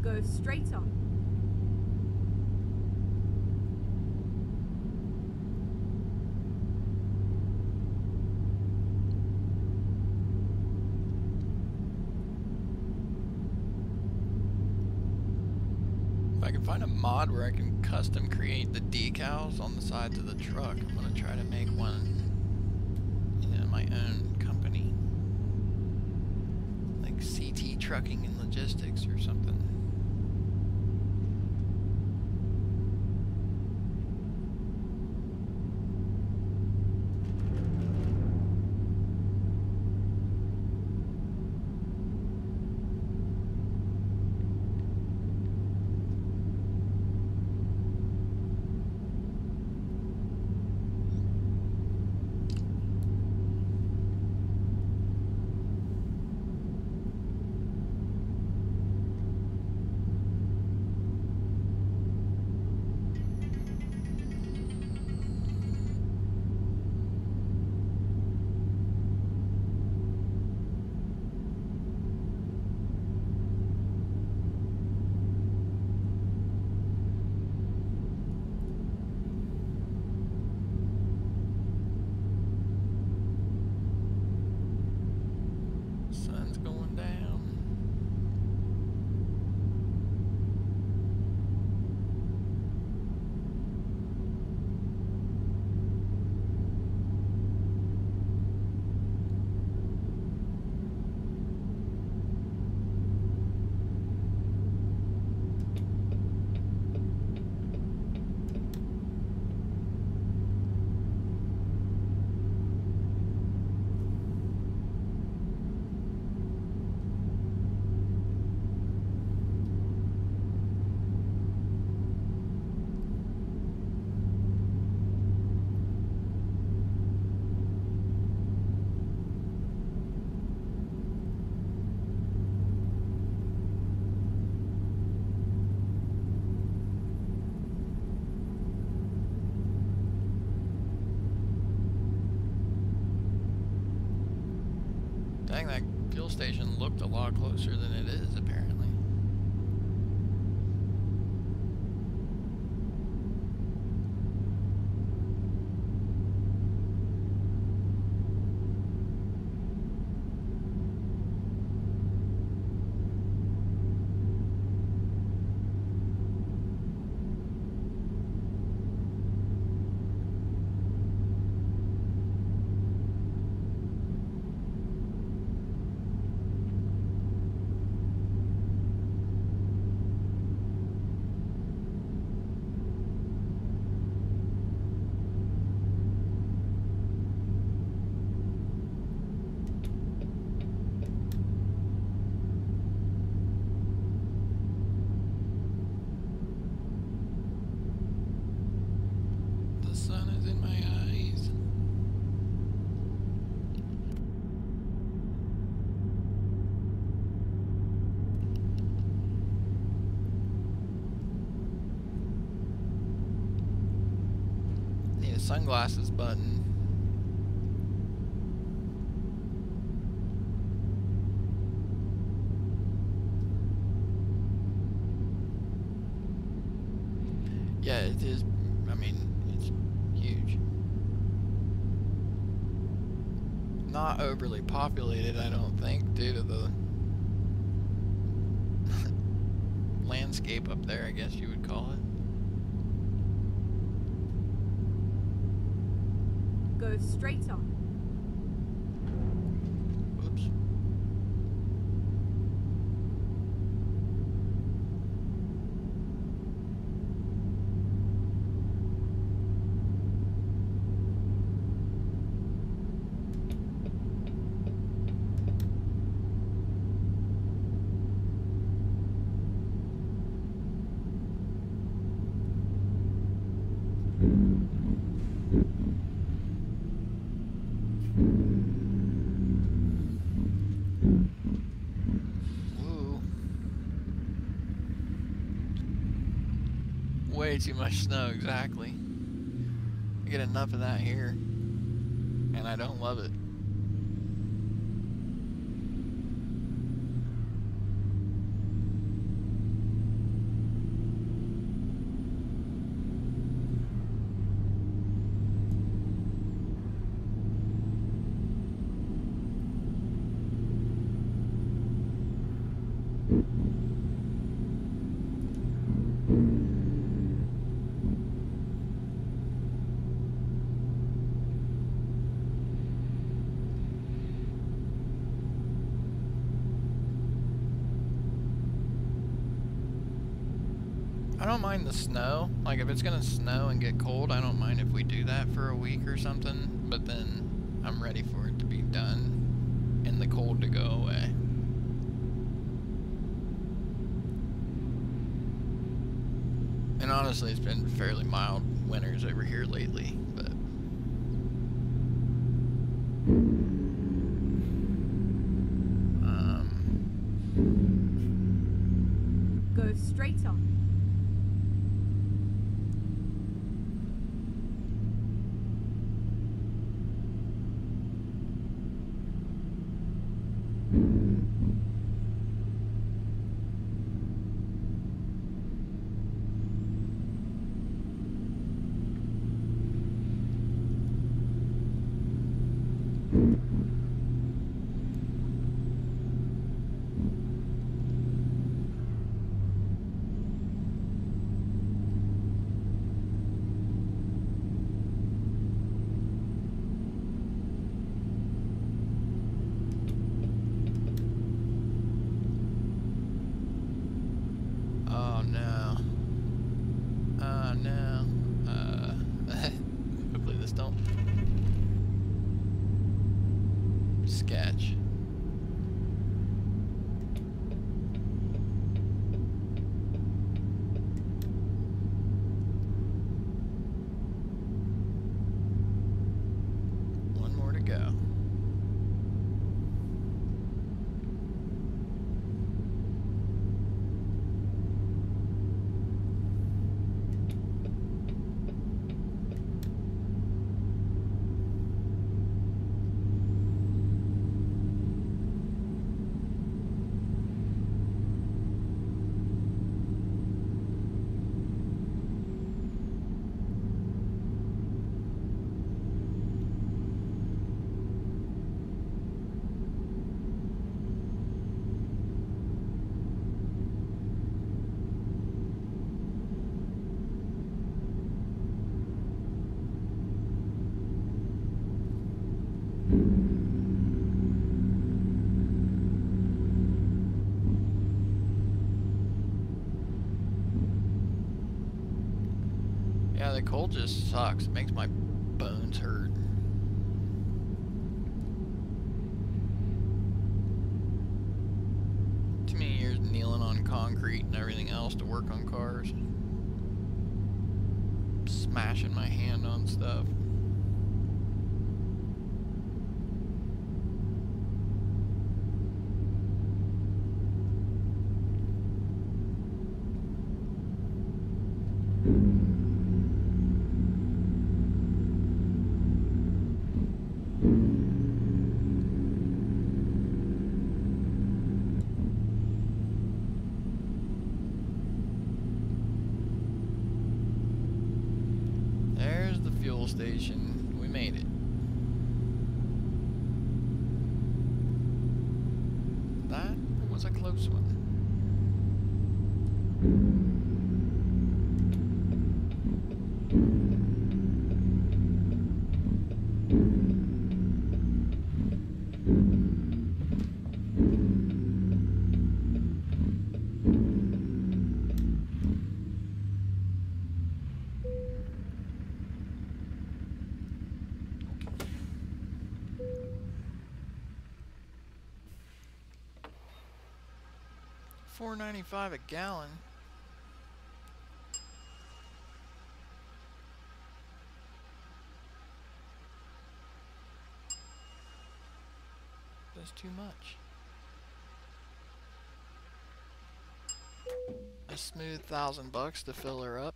Go straight on. If I can find a mod where I can custom create the decals on the sides of the truck, I'm gonna try to make one, know, my own company. Like CT Trucking and Logistics or something. Populated, I don't think, due to the landscape up there, I guess you would call it. Go straight on. Whoops. Woo. Way too much snow, exactly. I get enough of that here, and I don't love it. I don't mind the snow. Like, if it's gonna snow and get cold, I don't mind if we do that for a week or something. But then I'm ready for it to be done and the cold to go away. And honestly, it's been fairly mild winters over here lately, just sucks. It makes my 4.95 a gallon. That's too much. A smooth thousand bucks to fill her up.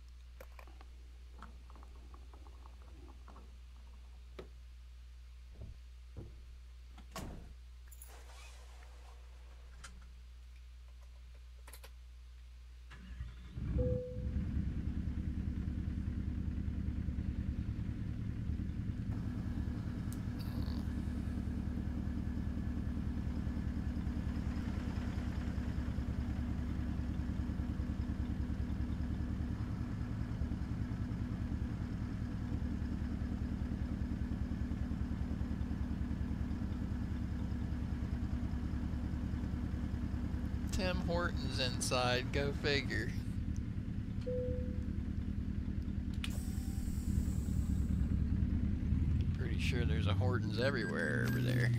Hortons inside. Go figure. Pretty sure there's a Hortons everywhere over there.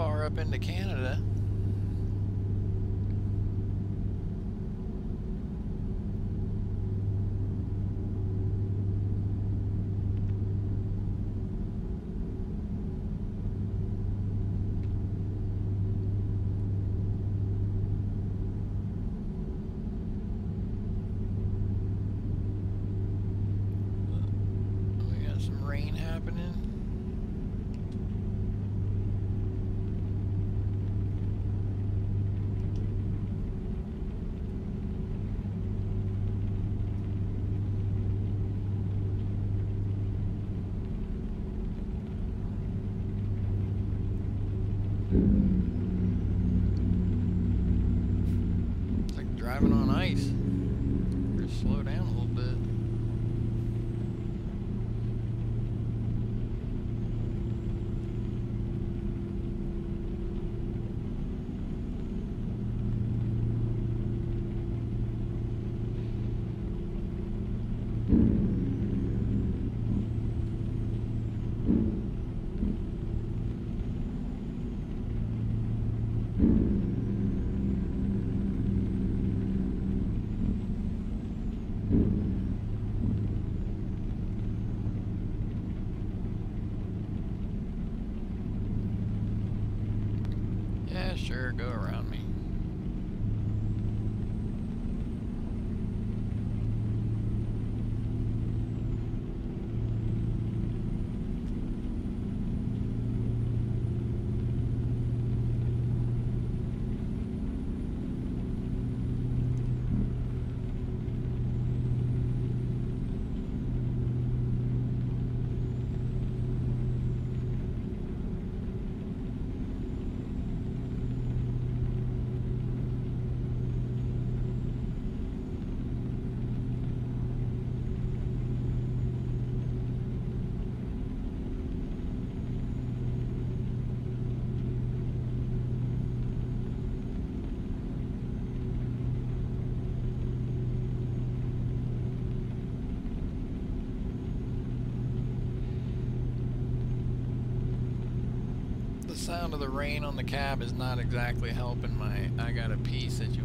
far up into Canada. sound of the rain on the cab is not exactly helping my I got a pee situation.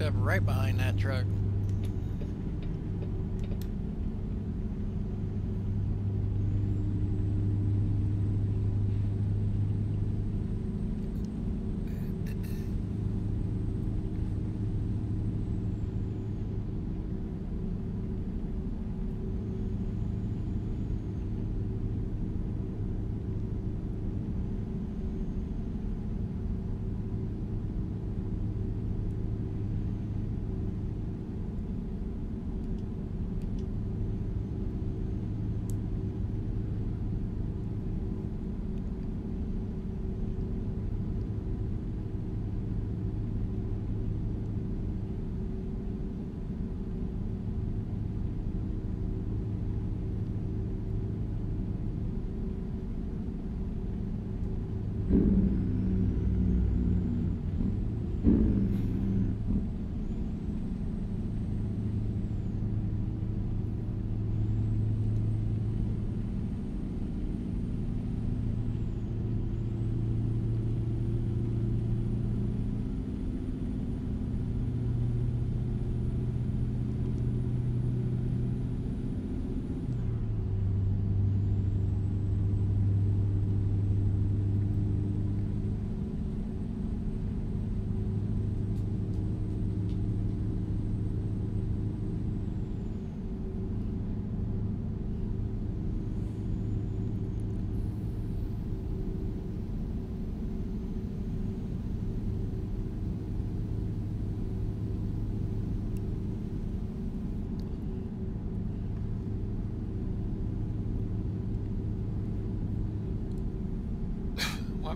up right behind that truck.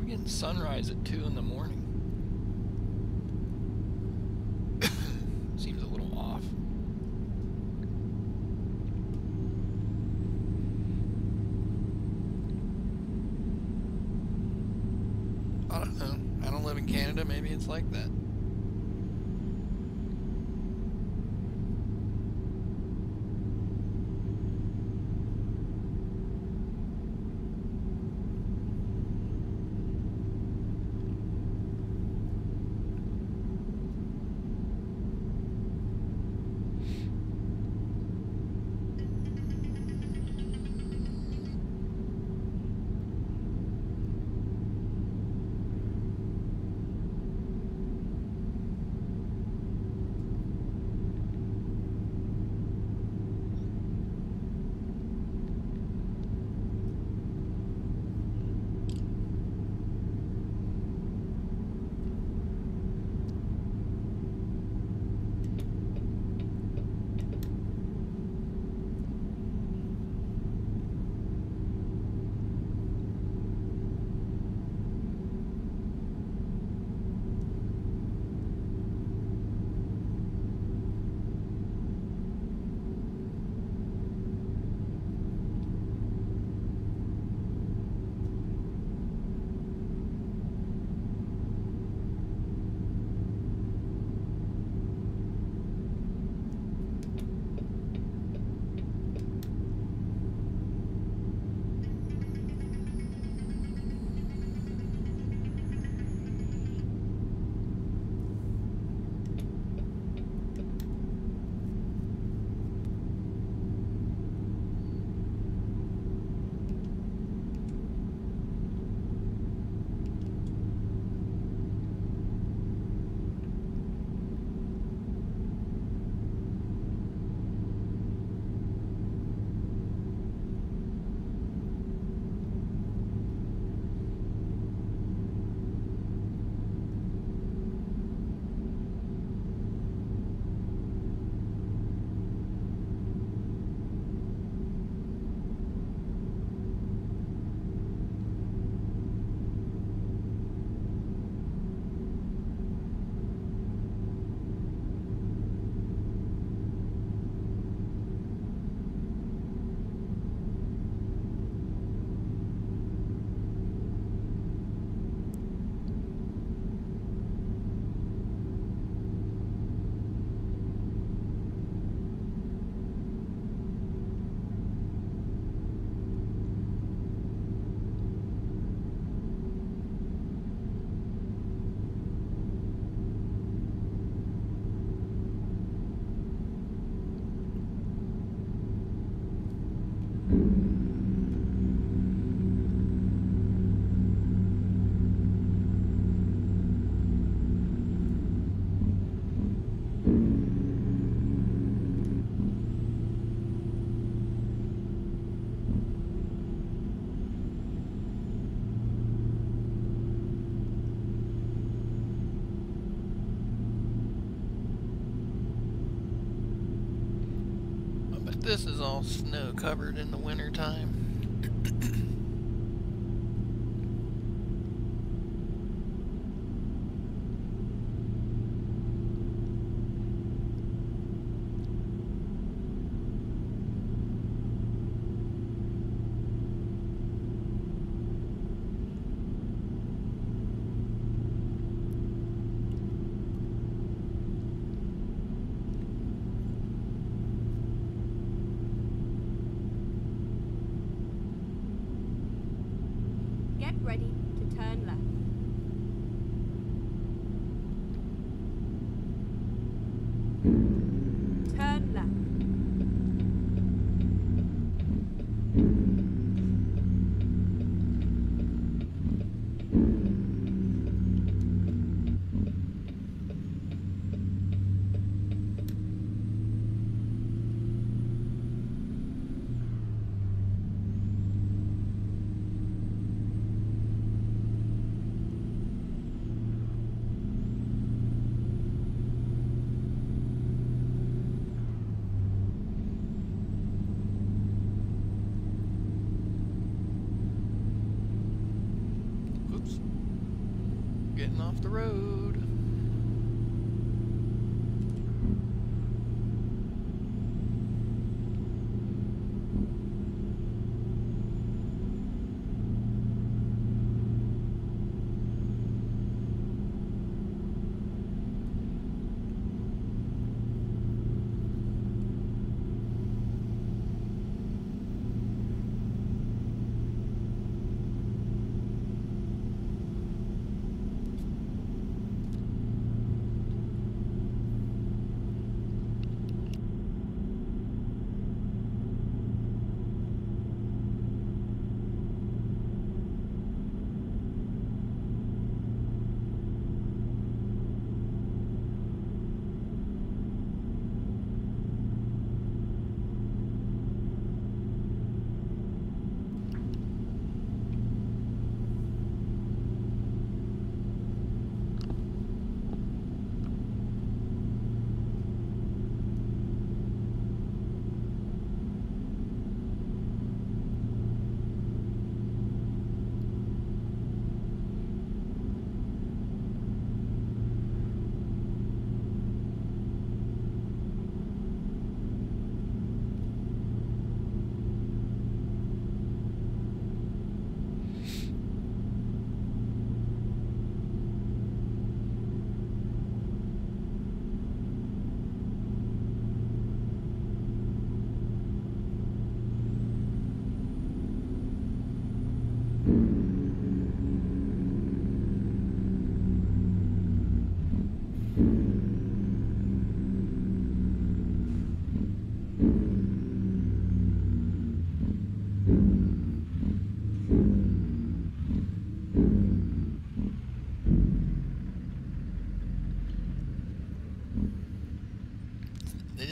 Getting sunrise at 2 in the morning. This is all snow covered in the winter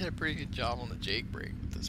did a pretty good job on the Jake brake with this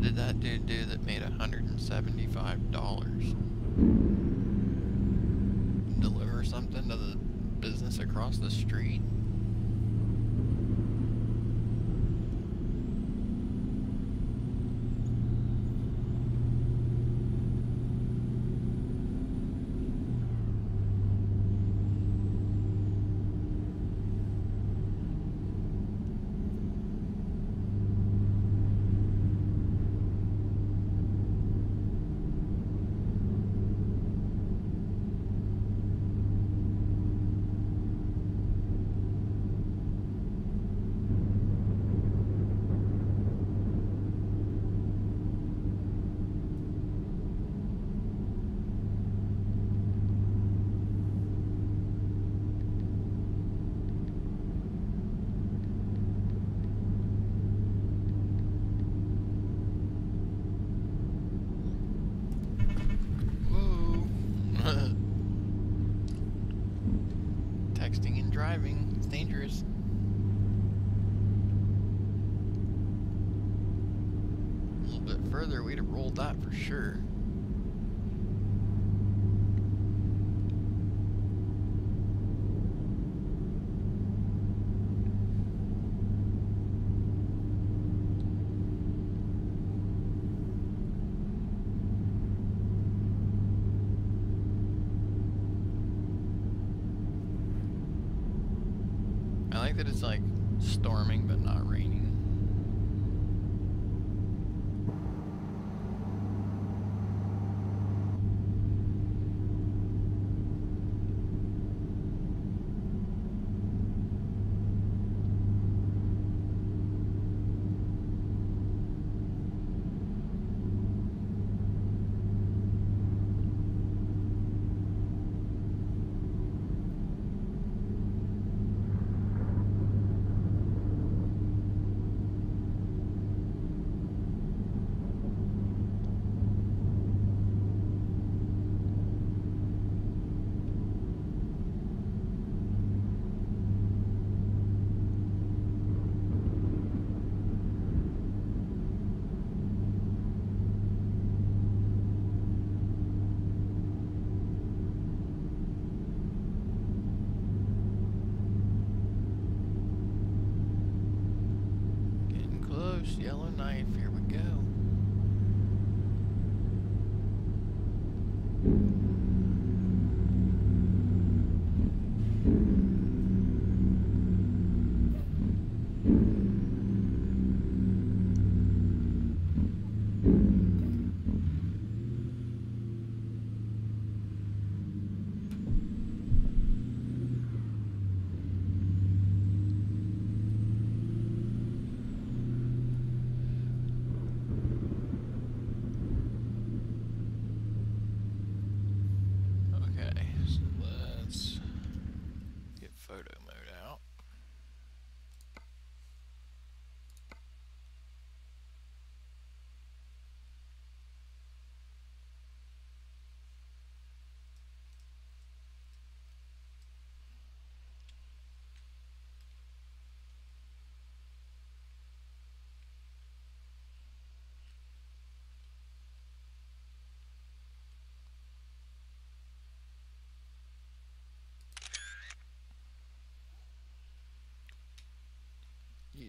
Did that dude do that made $175? Deliver something to the business across the street? Whoa. Texting and driving. It's dangerous. A little bit further, we'd have rolled that for sure. I like that it's like storming but not raining.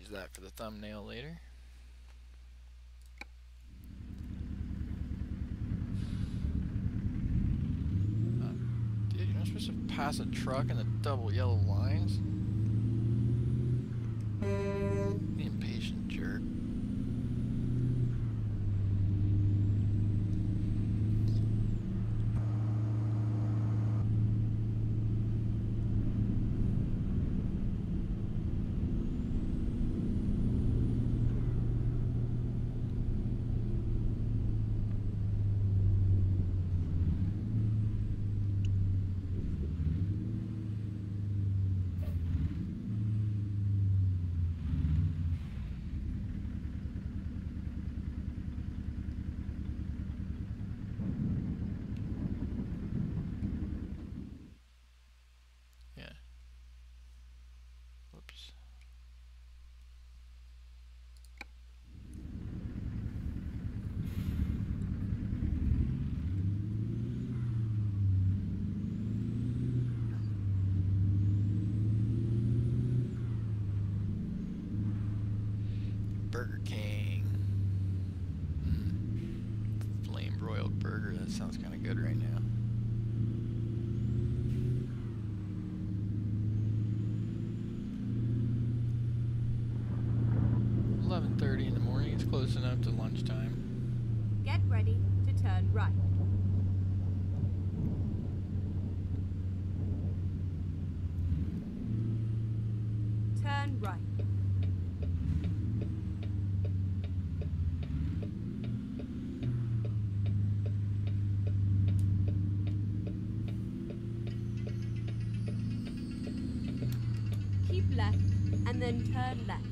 use that for the thumbnail later. Uh, dude, you're not supposed to pass a truck in the double yellow lines. Being and then turn left.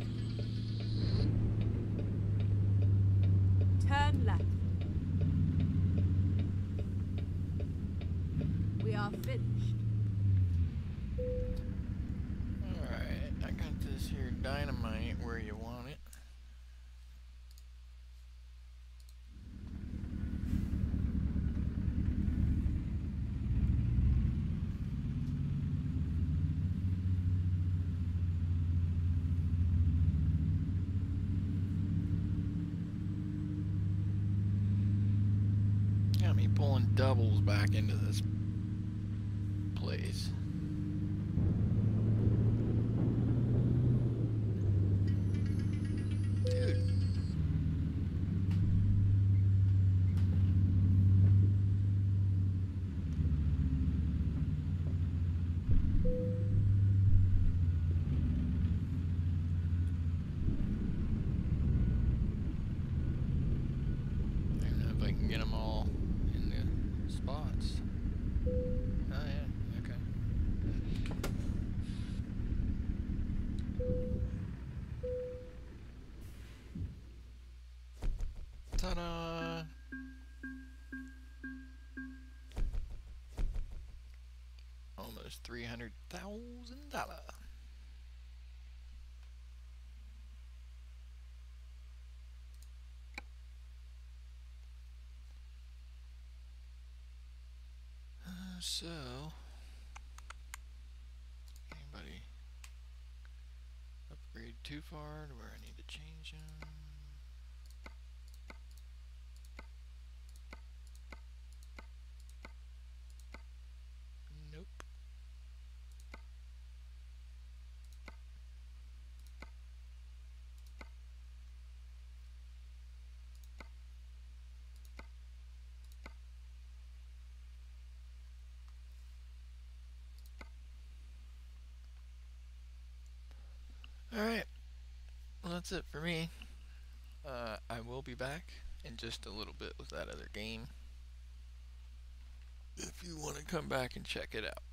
doubles back into this $300,000. Uh, so, anybody upgrade too far to where I need to change them? That's it for me. Uh, I will be back in just a little bit with that other game. If you want to come back and check it out.